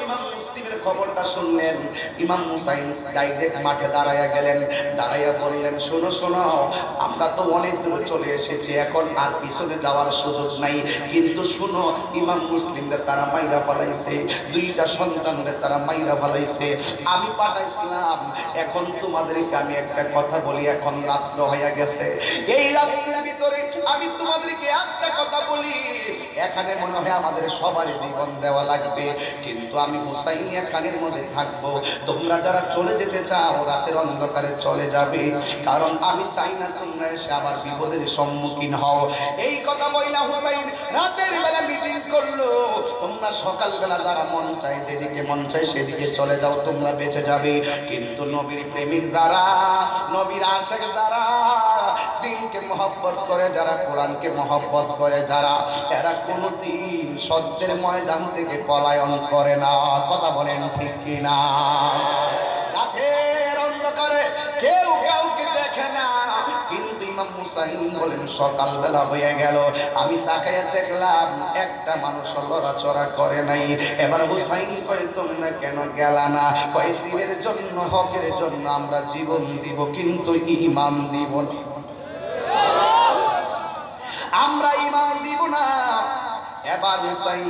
ইমাম মুসলিমের খবরটা শুনলেন। ইমাম মুসাইন ডাইরেক্ট মাঠে দাঁড়াইয়া গেলেন। দাঁড়াইয়া বললেন, শোনো শোনো, আমরা তো অনেক দূরে চলে এসেছি, এখন আর পিছনে যাওয়ার সুযোগ নাই। কিন্তু শোনো, ইমাম মুসলিমদের তারা মাইরা ফলাইছে। দুইটা সন্তানদের তারা মাইরা ফলাইছে। আমি পাঠাইছিলাম, এখন তোমাদেরকে আমি একটা কথা বলি, এখন রাত্র হয়ে গেছে। এই রাত্রের ভিতরে আমি তোমাদেরকে একটা কথা বলি, এখানে মনে হয় আমাদের সবারই জীবন দেওয়া লাগবে, কিন্তু আমি হুসাইনিয়া খানের মধ্যে থাকব। তোমরা যারা চলে যেতে চাও, রাতের অন্ধকারে চলে যাবে, কারণ আমি চাই না তোমরা এসে আবার বিপদের সম্মুখীন হও। এই কথা বইলা হুসাইন রাতের বেলা মিটিং করল। তোমরা সকালবেলা যারা মন চায়, যেদিকে মন চায় সেদিকে চলে যাও, তোমরা বেঁচে যাবে। কিন্তু নবীর প্রেমিক যারা, নবীর আশেক যারা দিনকে মহব্বত করে যারা, কোরআনকে মহব্বত করে যারা, এরা কোনোদিন সত্যের ময়দান থেকে পলায়ন করে না। কথা বলেন ঠিক কিনা? ইমাম মুসাইন বলেন, সকালবেলা হয়ে গেল। আমি তাকায় দেখলাম, একটা মানুষ লড়াচড়া করে নাই। এবার হুসাইন কয়, তোমরা কেন গেলা না? কয় দিনের জন্য, হকের জন্য আমরা জীবন দিব, কিন্তু ইমাম দিব না। আমরা ইমান দিব না। এবার হুসাইন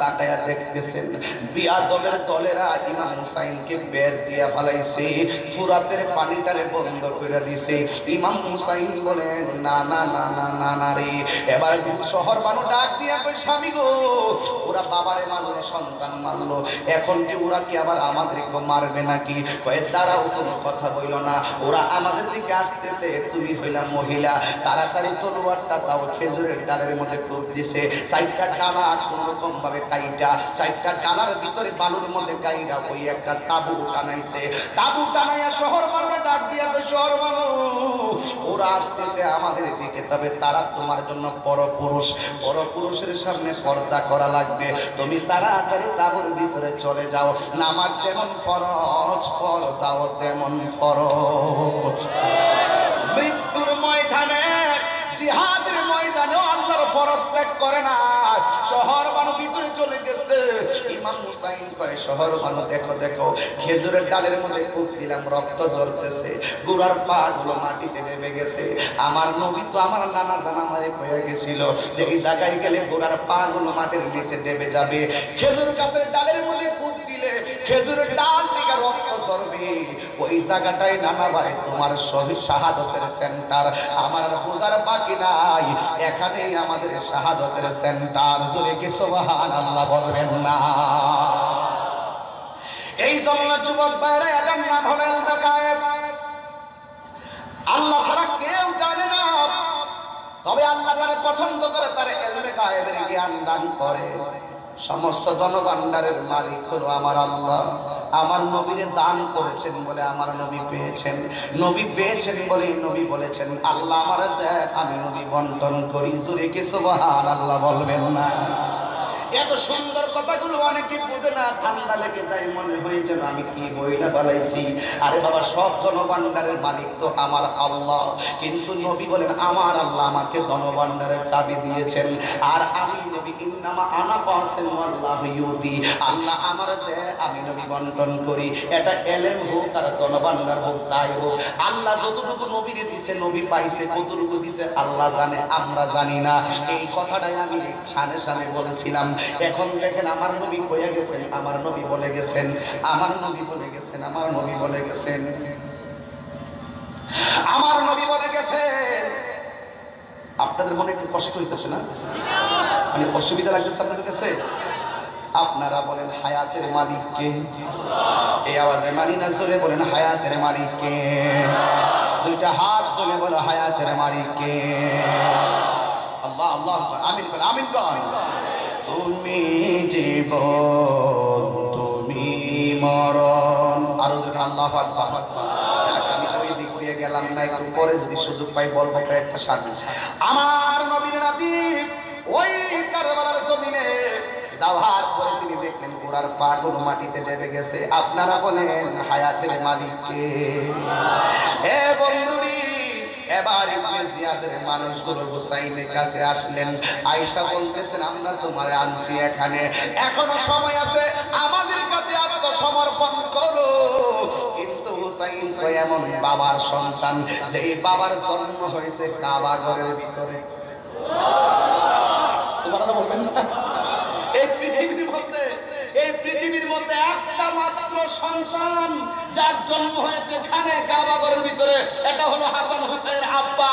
তাকায়া দেখতেছেন বিয়াদবের দলেরা ইমাম হুসাইনকে বের দিয়া পানিটারে বন্ধ করে দিছে। ইমাম হুসাইন বলেন, না না না না না না রে, এবার শহর বানু ডাক দিয়া কই স্বামী গো, ওরা বাবারে মারলো, সন্তান মারলো, এখন কি ওরা কি আবার আমাদেরকে মারবে নাকি? কয়ে, দাঁড়াও, কোনো কথা বইল না, ওরা আমাদের দিকে আসতেছে, তুমি হইলা মহিলা, তাড়াতাড়ি তলোয়ারটা দাও, খেজুরের ডালের মধ্যে দিছে। চারটা ডালা কোন রকম ভাবে কাইটা, চারটা ডালার ভিতরে বালুর মধ্যে গাইরা ওই একটা তাবু টানাইছে। তাবু টানাইয়া শহর মানুষ ডাক দিয়া শহর মানুষ, ওরা আসতেছে আমাদের দিকে, তবে তারা তোমার জন্য পরপুরুষ পরপুরুষের সামনে পর্দা করা লাগবে। তুমি তাড়াতাড়ি তাবুর ভিতরে চলে যাও। নামাজ যেমন ফরজ, পর্দাও তেমন ফরজ। মৃত্যুর জিহাদের ময়দানে আল্লাহর ফরজ ত্যাগ করে না। শহর বানু ভিতরে চলে গেছে। ইমাম হুসাইন কয়, শহর বানু, দেখো দেখো, খেজুরের ডালের মধ্যে কূপ দিলাম, রক্ত ঝরতেছে গুড়ার পা গুলো মাটিতে নেমে গেছে। আমার নবী তো আমার নানা জানা আমারে কয়ে গেছিল যে এই জায়গায় গেলে গোড়ার পা গুলো মাটির নিচে নেমে যাবে। খেজুর গাছের ডালের মধ্যে কূপ দিলে, খেজুরের ডাল থেকে রক্ত ঝরবে। ওই জায়গাটাই নানা ভাই, তোমার শহীদ শাহাদতের সেন্টার আমার আর বোঝার বাকি নাই। এখানেই আমাদের শাহাদতের সেন্টার জোরে কি সোহান আল্লাহ বলবেন না? এই জন্য যুবক বাইরে এটার নাম হলেন আল্লাহ ছাড়া কেউ জানে না। তবে আল্লাহ তারা পছন্দ করে, তার এলমে গায়েবের জ্ঞান দান করে। সমস্ত ধনভাণ্ডারের মালিক হলো আমার আল্লাহ। আমার নবীরে দান করেছেন বলে আমার নবী পেয়েছেন। নবী পেয়েছেন বলে নবী বলেছেন, আল্লাহ আমার দেয় আমি নবী বন্টন করি। জুড়ে কি সুবহান আল্লাহ বলবেন না? এত সুন্দর কথাগুলো অনেকে বুঝে না, ঠান্ডা লেগে যায়, মনে হয় যেন আমি কি বইলা বানাইছি। আরে বাবা, সব জনভাণ্ডারের মালিক তো আমার আল্লাহ। কিন্তু নবী বলেন, আমার আল্লাহ আমাকে ধনভাণ্ডারের চাবি দিয়েছেন। আর আমি নবী, ইন্নামা আনা পারছেন আল্লাহ ইউতি। আল্লাহ আমার দেয়, আমি নবী বন্টন করি। এটা এলেম হোক আর ধনভাণ্ডার হোক, যাই হোক। আল্লাহ যতটুকু নবীরে দিছে, নবী পাইছে, কতটুকু দিছে, আল্লাহ জানে, আমরা জানি না। এই কথাটাই আমি সানে সানে বলেছিলাম। এখন দেখেন, আমার নবী কয়ে গেছেন, আমার নবী বলে গেছেন, আমার নবী বলে গেছেন, আমার নবী বলে গেছেন। আমার নবী বলে গেছেন। আপনাদের মনে একটু কষ্ট হইতেছে না? মানে অসুবিধা লাগতেছে আপনাদের কাছে? আপনারা বলেন, হায়াতের মালিককে এই আওয়াজে মানি না, জোরে বলেন, হায়াতের মালিককে দুইটা হাত তুলে বলো, হায়াতের মালিককে আল্লাহ আল্লাহ আমিন কর আমিন কর। তুমি জীবন, তুমি মরণ। আরও যেন আল্লাহ আকবার। আমি ওই দিক দিয়ে গেলাম না, একটু পরে যদি সুযোগ পাই বলব একটা আমার নবীর নাতি ওই কারবালার জমিনে যাওয়ার পরে তিনি দেখলেনগুলো মাটিতে ডেবে গেছে। আপনারা বলেন হায়াতের মালিককে। হে বন্ধুরি এবার ইবনে জিয়াদের মানুষগুলো হুসাইনের কাছে আসলেন। আয়েশা বলতেছেন আমরা তোমারে আনছি এখানে। এখনও সময় আছে আমাদের কাছে আত্মসমর্পণ করো। কিন্তু হুসাইন তো এমন বাবার সন্তান যেই বাবার জন্ম হয়েছে কাবা ঘরের ভিতরে। সুবহানাল্লাহ বলবেন না? এই পৃথিবীর এই পৃথিবীর মধ্যে একটা মাত্র সন্তান যার জন্ম হয়েছে খানে কাবাগরের ভিতরে। এটা হলো হাসান হুসেনের আব্বা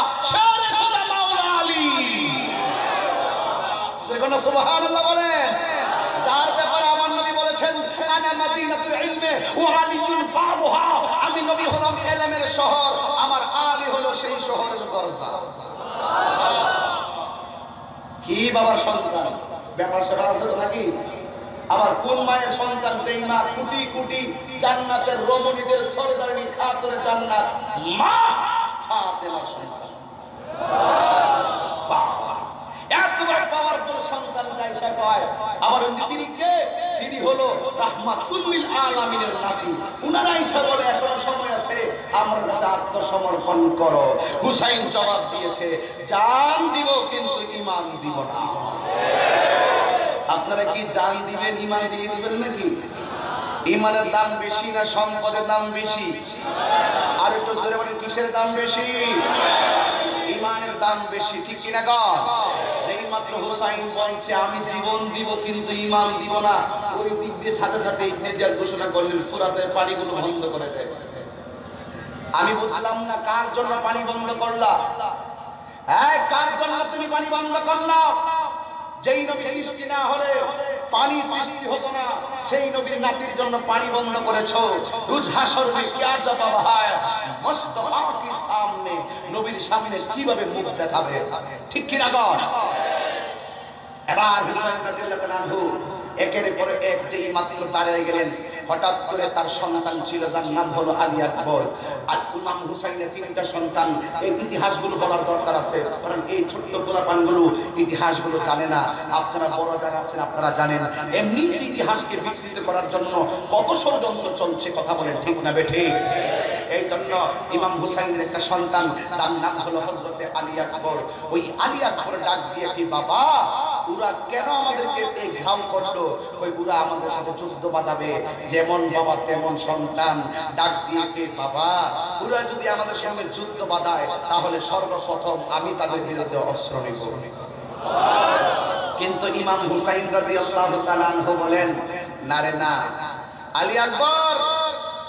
বলেন। যার ব্যাপারে আমার বলেছেন আমি শহর, আমার হলো সেই কি বাবার সন্তান? ব্যাপার সেটা আছে নাকি? আবার কোন মায়ের সন্তান যেই মা কোটি কোটি জান্নাতের রমণীদের সরদারি খাতরে জান্নাত, মা ফাতেমার সন্তান। সন্তান কে? হলো সময় আমার করো। হুসাইন জবাব দিয়েছে, জান দিব কিন্তু ঈমান দিব না। আপনারা কি জান দিবেন, ঈমান দিয়ে দিবেন নাকি? ইমানের দাম বেশি না সম্পদের দাম বেশি? আর একটু জোরে বলেন, কিসের দাম বেশি? ইমানের দাম বেশি, ঠিক কিনা গো? বলছে, আমি জীবন দিব কিন্তু ঈমান দিব না। ওই দিক দিয়ে সাথে সাথে ঘোষণা করলেন পানিগুলো করে দেয়। আমি বুঝলাম না, কার জন্য পানি বন্ধ করলা? হ্যাঁ কার জন্য তুমি পানি বন্ধ করলা? যেই নবী সৃষ্টি না হলে পানি সৃষ্টি হতো না। সেই নবীর নাতির জন্য পানি বন্ধ করেছ। রুজ হাসর মে কিয়া জবাব হয়? মুস্তফা কি সামনে নবীর সামনে কীভাবে মুখ দেখাবে? ঠিক কি না গো? এবার হুসাইন রাদিয়াল্লাহু আনহু একের পর এক যেই মাত্র দাঁড়িয়ে গেলেন, হঠাৎ করে তার সন্তান ছিল, যার নাম হলো আলী আকবর। আর ইমাম হুসাইনের তিনটা সন্তান, এই ইতিহাসগুলো বলার দরকার আছে। কারণ এই ছোট্ট পোলাপানগুলো ইতিহাসগুলো জানে না। আপনারা বড় যারা আছেন, আপনারা জানেন। এমনি ইতিহাসকে বিকৃত করার জন্য কত ষড়যন্ত্র চলছে কথা বলেন, ঠিক না বেঠে? এই জন্য ইমাম হুসাইনের একটা সন্তান তার নাম হলো হজরতে আলী আকবর। ওই আলী আকবর ডাক দিয়ে কি, বাবা ওরা কেন আমাদেরকে এই ঘাম করল ওই ওরা আমাদের সাথে যুদ্ধ বাঁধাবে। যেমন বাবা, তেমন সন্তান। ডাক দিয়ে বাবা? ওরা যদি আমাদের সঙ্গে যুদ্ধ বাঁধায়, তাহলে সর্বপ্রথম আমি তাদের বিরুদ্ধে অস্ত্র নিব। কিন্তু ইমাম হুসাইন রাদিয়াল্লাহু তাআলা আনহু বলেন, না রে, না। আলী আকবর,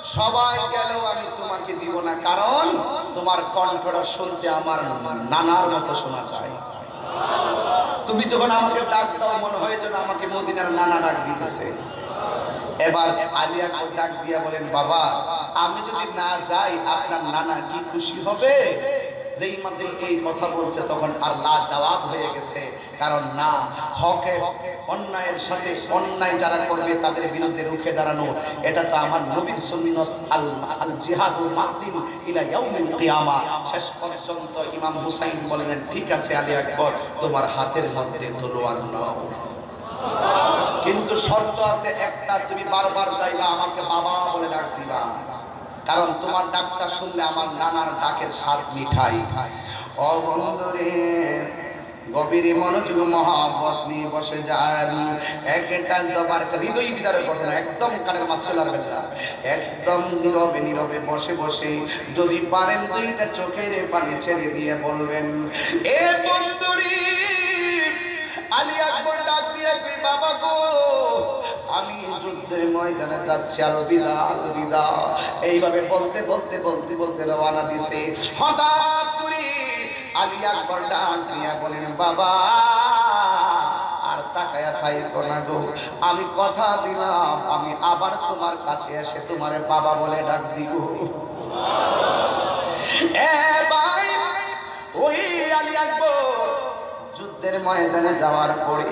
সবাই গেলেও আমি তোমাকে দিব না। কারণ তোমার কণ্ঠটা শুনতে আমার নানার মতো শোনা যায়। তুমি যখন আমাকে ডাক দাও, মনে হয় যেন আমাকে মদিনার নানা ডাক দিতেছে। এবার আলিয়া ডাক দিয়া বলেন, বাবা, আমি যদি না যাই, আপনার নানা কি খুশি হবে? যেই মাঝে এই কথা বলছে, তখন আর লা জবাব হয়ে গেছে। কারণ না, হকে অন্যায়ের সাথে অন্যায় যারা করবে, তাদের বিরুদ্ধে রুখে দাঁড়ানো, এটা তো আমার নবীর সুন্নত আল আল জিহাদুল মাসিন ইলা ইয়াউমিল কিয়ামা। শেষ পর্যন্ত ইমাম হুসাইন বললেন, ঠিক আছে আলী আকবর, তোমার হাতের মধ্যে তলোয়ার নাও। কিন্তু শর্ত আছে একটা, তুমি বারবার চাইবা আমাকে বাবা বলে ডাক দিবা। কারণ তোমার ডাকটা শুনলে আমার নানার ডাকের স্বাদ মিঠাই। অবন্ধরে গভীরে মনোযোগ মহাবত নিয়ে বসে যান। একটা জবার হৃদয় বিদারে না একদম কানের মাসলার বেলা একদম নীরবে নীরবে বসে বসে যদি পারেন দুইটা চোখের পানি ছেড়ে দিয়ে বলবেন, এ বন্ধুরি আলী আকবর ডাক দিয়ে বাবা গো, আমি যুদ্ধের ময়দানে যাচ্ছি দিদা দিদা। এইভাবে বলতে বলতে বলতে বলতে রওনা দিছে। হঠাৎ করে আলী আকবর ডাক দিয়া বলেন, বাবা, আর তাকায়া না গো। আমি কথা দিলাম, আমি আবার তোমার কাছে এসে তোমার বাবা বলে ডাক দিব। ওই আলী আকবর যুদ্ধের ময়দানে যাওয়ার পরে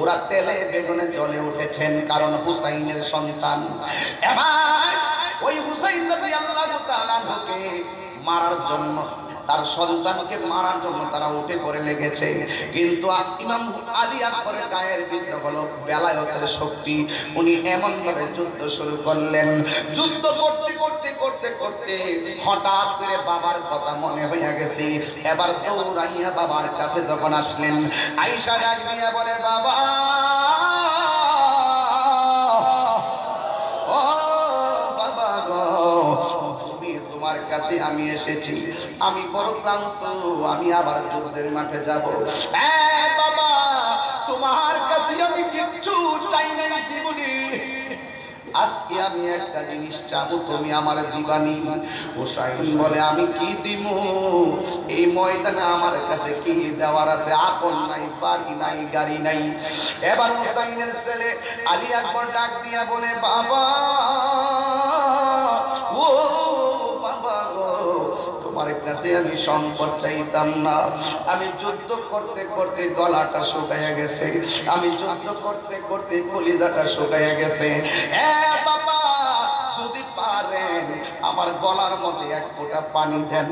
ওরা তেলে বেগুনে জলে উঠেছেন, কারণ হুসাইনের সন্তান। এবার ওই হুসাইন তাআলা কে মারার জন্য তার সন্তানকে মারার জন্য তারা উঠে পড়ে লেগেছে। কিন্তু ইমাম আলী আকবরের গায়ের ভিতরে হলো বেলায়তের শক্তি। উনি এমন ভাবে যুদ্ধ শুরু করলেন। যুদ্ধ করতে করতে করতে করতে হঠাৎ করে বাবার কথা মনে হইয়া গেছে। এবার দৌড়াইয়া বাবার কাছে যখন আসলেন আইসা ডাক বলে, বাবা! কাছে আমি এসেছি। আমি বড় ক্লান্ত, আমি আবার যুদ্ধের মাঠে যাব। বাবা, তোমার কাছে আমি কিচ্ছু চাই নাই জীবনে। আজকে আমি একটা জিনিস চাবো, তুমি আমার দিবানি। হুসাইন বলে, আমি কি দিব এই ময়দানে আমার কাছে কি দেওয়ার আছে? আপন নাই, বাড়ি নাই, গাড়ি নাই। এবার হুসাইনের ছেলে আলী আকবর ডাক দিয়া বলে, বাবা, ও তোমার কাছে আমি সম্পদ চাইতাম না। আমি যুদ্ধ করতে করতে গলাটা শুকাইয়া গেছে। আমি যুদ্ধ করতে করতে কলিজাটা শুকাইয়া গেছে। যদি পারেন আমার গলার মধ্যে এক ফোঁটা পানি দেন।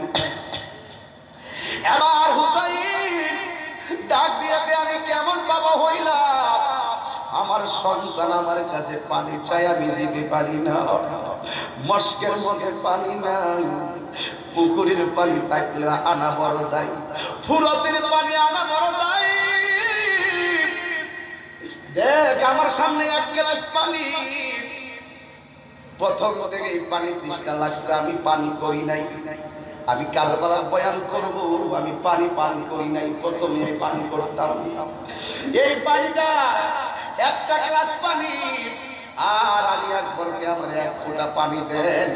এবার হুসাইন ডাক দিয়ে আমি কেমন বাবা হইলাম? আমার সন্তান আমার কাছে পানি চাই, আমি দিতে পারি না। মস্কের মধ্যে পানি নাই। পুকুরের পানি থাকলে আনা বড় দায়। ফুরতের পানি আনা বড় দায়। দেখ, আমার সামনে এক গ্লাস পানি। প্রথম থেকে পানি তৃষ্ণা লাগছে, আমি পানি করি নাই। আমি কারবালার বয়ান করব, আমি পানি পান করি নাই, প্রথমে আমি পানি করতাম। এই পানিটা একটা গ্লাস পানি। আর আলী আকবরকে আমার এক ফোঁটা পানি দেন।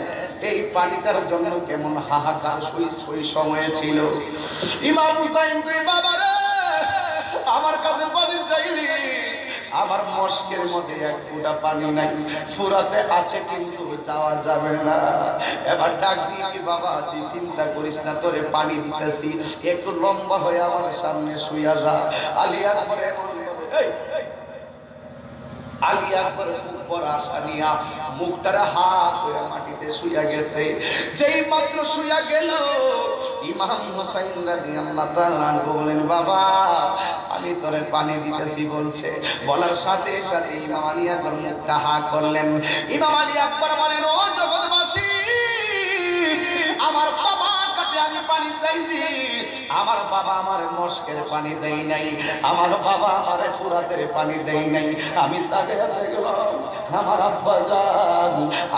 এই পানিটার জন্য কেমন হাহাকার সই সই সময় ছিল। ইমাম হুসাইন তুই বাবা আমার কাছে পানি চাইলি? আমার মস্কের মধ্যে এক ফোঁটা পানি নাই। ফুরাতে আছে কিন্তু যাওয়া যাবে না। এবার ডাক দিয়ে বাবা, তুই চিন্তা করিস না, তোরে পানি দিতেছি। একটু লম্বা হয়ে আমার সামনে শুইয়া যা। আলী আকবর এমন ভাবে এই আলী আকবর উপর আশা নিয়া হাত করে মাটিতে শুইয়া গেছে। যেই মাত্র শুইয়া গেল, ইমাম হোসাইন রাদিয়াল্লাহু তাআলা বললেন বাবা, আমি তোরে পানি দিতেছি, বলছে। বলার সাথে সাথে ইমাম আলী আকবর মুখটা হা করলেন। ইমাম আলী আকবর বলেন, ও জগৎবাসী, আমার বাবার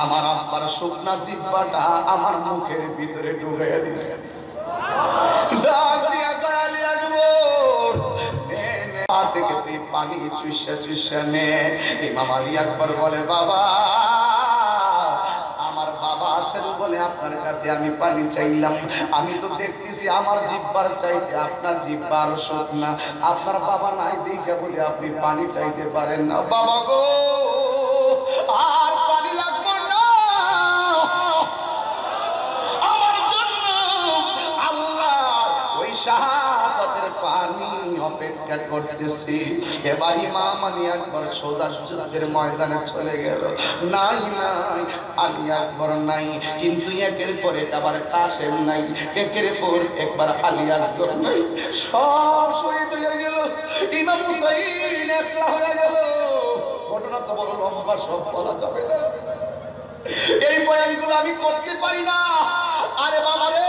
আমার আব্বার শুকনা জিব্বাটা আমার মুখের ভিতরে ঢুকে দিছে। পা থেকে তুই পানি চুষা চুষা নে। ইমাম আলী আকবর বলে, বাবা আছেন বলে আপনার কাছে আমি পানি চাইলাম। আমি তো দেখতেছি আমার জিব্বার চাইতে আপনার জিব্বার শোক না। আপনার বাবা নাই দেখে বলে আপনি পানি চাইতে পারেন না। বাবা গো, আর পানি লাগবে না। আমার জন্য আল্লাহ ওই শাহাদাতের পানি অপেক্ষা করতেছি। এবার ইমাম আলী আকবর সোজা যুদ্ধের ময়দানে চলে গেল। নাই নাই, আলী আকবর নাই, কিন্তু একের পরে আবার কাশেম নাই, একের পর একবার আলী আসগর নাই। সব শহীদ হয়ে গেল, ইমাম হুসাইন একলা হয়ে গেল। ঘটনা তো বড় লম্বা, সব বলা যাবে না। এই বয়ানগুলো আমি করতে পারি না। আরে বাবা রে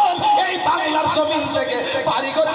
বাংলার জমিন থেকে বাড়ি করে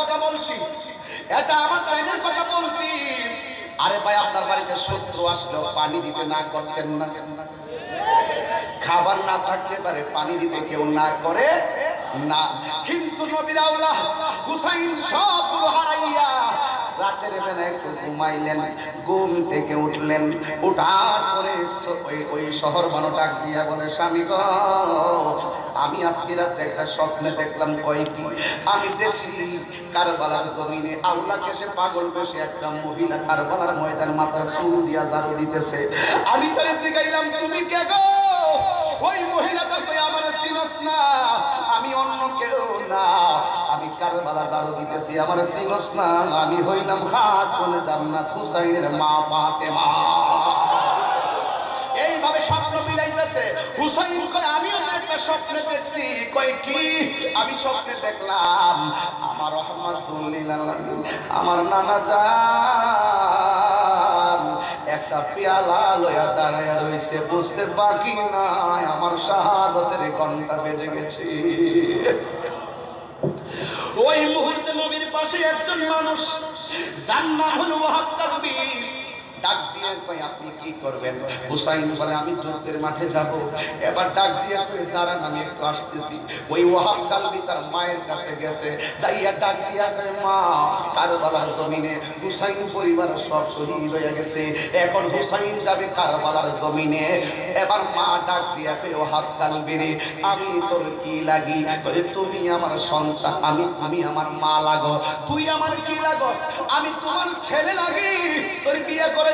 কথা বলছি। এটা আমার টাইমের কথা বলছি। আরে ভাই, আপনার বাড়িতে শত্রু আসলেও পানি দিতে না করতেন না। খাবার না থাকতে পারে পানি দিতে কেউ না করে না। কিন্তু নবীর হুসাইন সবগুলো হারাইয়া রাতের বেলা একটু ঘুমাইলেন, ঘুম থেকে উঠলেন। উঠার পরে ওই শহর বানো ডাক দিয়া বলে, স্বামী গো আমি আজকে রাতে একটা স্বপ্নে দেখলাম কয় কি আমি দেখছি কারবালার জমিনে আল্লাহকে সে পাগল বেশে একটা মহিলা কারবালার ময়দান মাথার চুল দিয়া ঝাড়ু দিতেছে। আমি তারে জিগাইলাম, তুমি কে গো? ওই মহিলাটা তুই আমার চিনস না। আমি অন্য কেউ না। আমি কারবালা ঝাড়ু দিতেছি, আমার চিনস না। আমি হইলাম হাত বলে জান্নাত হুসাইনের মা ফাতেমা। এইভাবে স্বপ্ন মিলাইতেছে হুসাইন কয়, আমিও তো একটা স্বপ্নে দেখছি। কয়, কি? আমি স্বপ্নে দেখলাম, আমার রহমাতুল্লিল আমার নানা জান, একটা পেয়ালা লয়া দাঁড়ায়া রইছে, বুঝতে বাকি নাই, আমার শাহাদতের ঘণ্টা বেজে গেছে। ওই মুহূর্তে নবীর পাশে একজন মানুষ, যার নাম হলো ওয়াহাব কালবি ডাক দিয়ে আপনি কি করবেন? হুসাইন বলে, আমি যুদ্ধের মাঠে যাব। এবার ডাক দিয়ে দাঁড়ান, আমি একটু আসতেছি। ওই ওয়াহাব কালবি তার মায়ের কাছে গেছে। যাইয়া ডাক দিয়া মা কারবালার জমিনে হুসাইন পরিবার সব শহীদ হয়ে গেছে। এখন হুসাইন যাবে কারবালার জমিনে। এবার মা ডাক আমি তোর কি লাগি? কই তুমি আমার সন্তান, আমি আমি আমার মা লাগো। তুই আমার কি লাগস? আমি তোমার ছেলে লাগি। তোর বিয়ে করে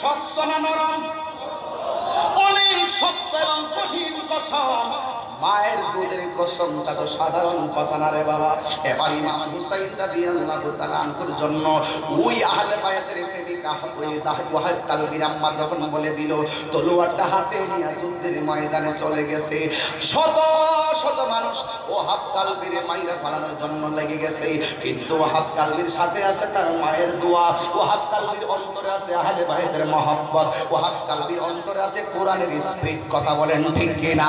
শক্ত না নরম? অনেক শক্ত এবং কঠিন কসম মায়ের দুধের কসমটা তো সাধারণ কথা না রে বাবা। এবার ইমাম হুসাইন রাদিয়াল্লাহু তাআলা আনহুর জন্য ওই আহলে বায়াতের প্রেমিকা ওই ওয়াহাব আম্মা যখন বলে দিল, তলোয়ারটা হাতে নিয়ে যুদ্ধের ময়দানে চলে গেছে। শত শত মানুষ ও ওহাব কালবির মাইরা ফালানোর জন্য লেগে গেছে। কিন্তু ওহাব কালবির সাথে আছে তার মায়ের দোয়া। ওহাব কালবির অন্তরে আছে আহলে বায়াতের মহব্বত। ওহাব কালবির অন্তরে আছে কোরআনের স্পিরিট, কথা বলেন ঠিক কিনা?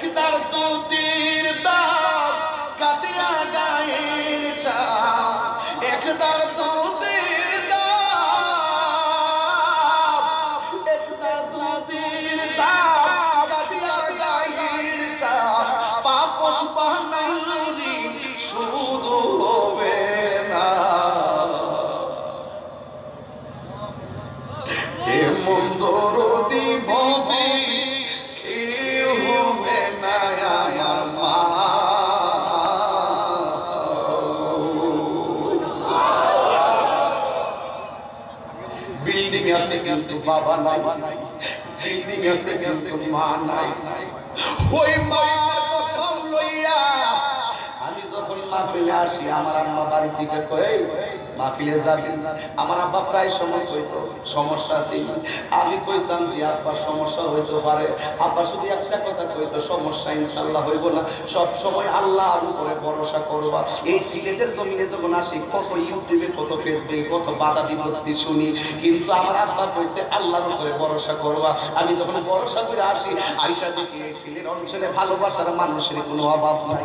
একদার দুতির দাম কাটিয়া গায়ের চা একদার দুতির বাবা নাই বিল্ডিং আছে কিন্তু মা নাই ওই মার মাহফিলে আসি, আমার আম্মা মাহফিলে যাবি? আমার আব্বা প্রায় সময় কইতো, সমস্যা ছিল আমি কইতাম যে সমস্যা হইতে পারে। আব্বা শুধু একটা কথা কইতো, সমস্যা ইনশাল্লাহ হইব না। সব সময় আল্লাহর উপরে ভরসা করবা। এই সিলেটের জমিনে যখন আসি, কত ইউটিউবে, কত ফেসবুকে, কত বাধা বিপত্তি শুনি, কিন্তু আমার আব্বা কইছে, আল্লাহর উপরে ভরসা করবা। আমি যখন ভরসা করে আসি, আইসা দেখি এই সিলেট অঞ্চলে ভালোবাসার মানুষের কোনো অভাব নাই।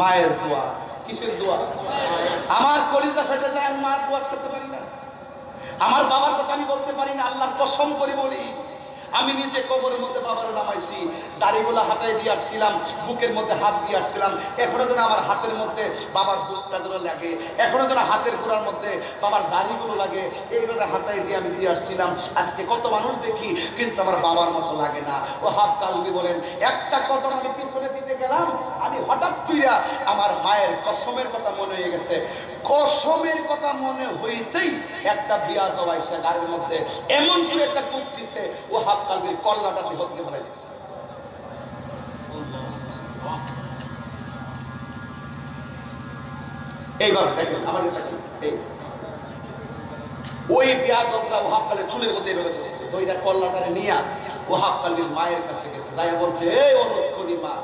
মায়ের দোয়া। কিসের দোয়া? আমার কলিজা ফেটে যায়, আমি মার দোয়াজ করতে পারি না। আমার বাবার কথা আমি বলতে পারি না, আল্লাহর কসম করে বলি। আমি নিজে কবরের মধ্যে বাবার নামাইছি, দাড়িগুলো হাতায় দিয়ে আসছিলাম, বুকের মধ্যে হাত দিয়ে আসছিলাম। এখনও যেন আমার হাতের মধ্যে বাবার বুকটা যেন লাগে, এখনও যেন হাতের গোড়ার মধ্যে বাবার দাড়িগুলো লাগে, এইভাবে হাতায় দিয়ে আমি দিয়ে আসছিলাম। আজকে কত মানুষ দেখি, কিন্তু আমার বাবার মতো লাগে না। ও হাত কালবি বলেন, একটা কদম আমি পিছনে দিতে গেলাম, আমি হঠাৎ তুইরা আমার মায়ের কসমের কথা মনে হয়ে গেছে। কসমের কথা মনে হইতেই একটা বিয়া এসে গাড়ির মধ্যে, এমন করে একটা কুক দিছে, ও হাত কালবির কল্লাটা দেহ থেকে যে দেখেন এই। ওই চুলের মধ্যে এভাবে ধরছে। কল্লাটারে নিয়া মায়ের কাছে গেছে। যাই বলছে, এই অলক্ষণী মা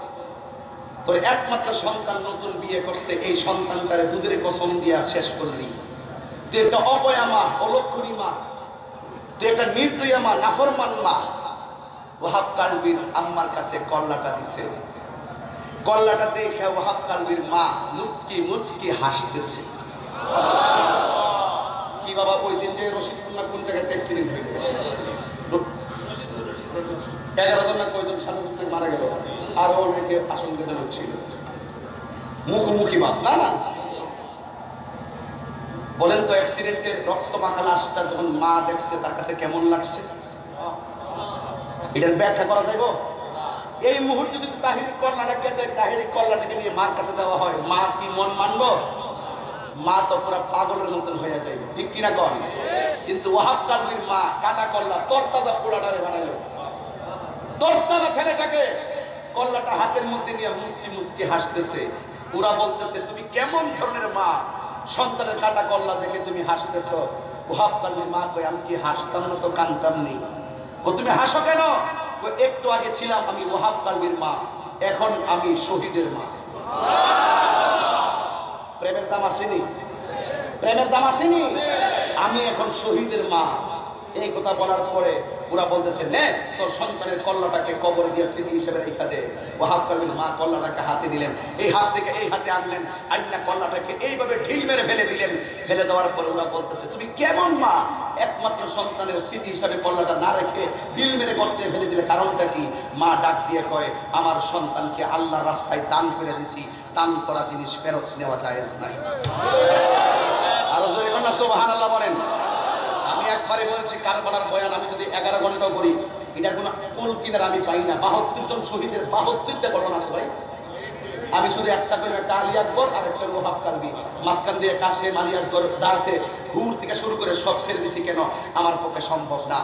তোর একমাত্র সন্তান নতুন বিয়ে করছে। এই সন্তানটারে দুধের কসম দিয়া শেষ করলি। তুই একটা অপয়া মা অলক্ষণী মা তুই একটা নির্দয়া মা নাফরমান মা। ওহাব কালবির আম্মার কাছে কল্লাটা দিছে। কল্লাটা দেখে ওহাব কালবির মা মুচকি মুচকি হাসতেছে। কি বাবা, ওই দিন যে রশিদপুর না কোন জায়গায় অ্যাক্সিডেন্ট হয়েছে এগারো জন না কয়জন সাথে মারা গেল? আর অনেকে আশঙ্কাজনক ছিল মুখোমুখি বাস, না না। বলেন তো অ্যাক্সিডেন্টে রক্ত মাখা লাশটা যখন মা দেখছে, তার কাছে কেমন লাগছে? এটার ব্যাখ্যা করা যাইব? এই মুহূর্তে যদি তাহিরি কল্লাটা কেটে, তাহিরি কল্লাটাকে নিয়ে মার কাছে দেওয়া হয়, মা কি মন মানবো? মা তো পুরো পাগলের মতন হয়ে যায় ঠিক কিনা কন? কিন্তু ওয়াহাব কালবির মা কাটা কল্লা, তরতাজা পোলাটারে বানাইলো। তরতাজা ছেলেটাকে কল্লাটা হাতের মধ্যে নিয়ে মুসকি মুসকি হাসতেছে। ওরা বলতেছে, তুমি কেমন ধরনের মা? সন্তানের কাটা কল্লা দেখে তুমি হাসতেছ। ওহাব কালবির মা, কই, আমি কি হাসতাম না তো কানতাম নি? ও তুমি হাসো কেন? একটু আগে ছিলাম আমি ওহাব কালবির মা, এখন আমি শহীদের মা। প্রেমের দাম আসেনি? প্রেমের দাম আসেনি? আমি এখন শহীদের মা। এই কথা বলার পরে ওরা বলতেছে, নে, তোর সন্তানের কল্লাটাকে কবর দিয়ে স্মৃতি হিসেবে রেখা দে। কাবির মা কল্লাটাকে হাতে নিলেন এই হাত থেকে এই হাতে আনলেন, আইনা কল্লাটাকে এইভাবে ঢিল মেরে ফেলে দিলেন। ফেলে দেওয়ার পরে ওরা বলতেছে, তুমি কেমন মা? একমাত্র সন্তানের স্মৃতি হিসাবে কল্লাটা না রেখে ঢিল মেরে করতে ফেলে দিলে কারণটা কি? মা ডাক দিয়ে কয়, আমার সন্তানকে আল্লাহ রাস্তায় দান করে দিছি। দান করা জিনিস ফেরত নেওয়া যায় নাই। আরও জোরে কন্যা সুবহানাল্লাহ বলেন। একবারে বলছি কারবালার বয়ান আমি যদি এগারো ঘণ্টা করি এটার কোনো কুল কিনার আমি পাই না। বাহাত্তর জন শহীদের বাহাত্তরটা ঘটনা আছে ভাই। আমি শুধু একটা করে একটা আলী আকবর আর একটা ওহাব কালবি মাঝখান দিয়ে কাশে মালিয়াজগর যা আছে, ঘুর থেকে শুরু করে সব ছেড়ে দিছি কেন? আমার পক্ষে সম্ভব না।